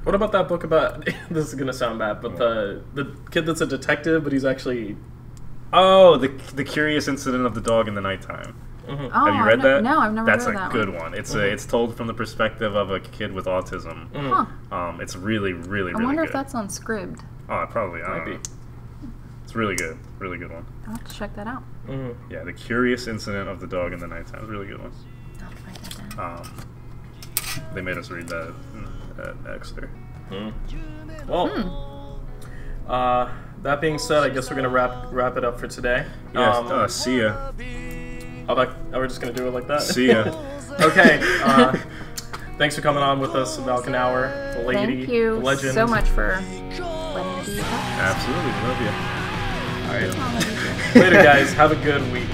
Speaker 2: What about that book about? <laughs> this is gonna sound bad, but the the kid that's a detective, but he's actually.
Speaker 1: Oh, the the curious incident of the dog in the nighttime.
Speaker 3: Oh,
Speaker 1: Have you
Speaker 3: I've
Speaker 1: read
Speaker 3: ne-
Speaker 1: that?
Speaker 3: No, I've never
Speaker 1: That's
Speaker 3: read
Speaker 1: a
Speaker 3: that
Speaker 1: good
Speaker 3: one.
Speaker 1: one. It's a, it's told from the perspective of a kid with autism.
Speaker 3: Huh.
Speaker 1: Um, it's really, really,
Speaker 3: I wonder
Speaker 1: good.
Speaker 3: if that's on Scribd.
Speaker 1: Oh, probably. I
Speaker 2: Might
Speaker 1: don't
Speaker 2: be.
Speaker 1: It's really good. Really good one.
Speaker 3: I'll have to check that out.
Speaker 2: Mhm.
Speaker 1: Yeah, the curious incident of the dog in the nighttime is a really good one.
Speaker 3: I'll write that down.
Speaker 1: Um, they made us read that at Exeter.
Speaker 2: Well,
Speaker 3: Hmm.
Speaker 2: uh, that being said, I guess we're gonna wrap wrap it up for today.
Speaker 1: Yes.
Speaker 2: Um,
Speaker 1: uh, see ya.
Speaker 2: oh, that, oh, we're just gonna do it like that.
Speaker 1: See ya. <laughs>
Speaker 2: okay. Uh, thanks for coming on with us, Val Knauer, the lady,
Speaker 3: Thank you
Speaker 2: the legend.
Speaker 3: so much for letting me be your host.
Speaker 1: Absolutely. Love you.
Speaker 2: All right. Later, guys. Have a good week.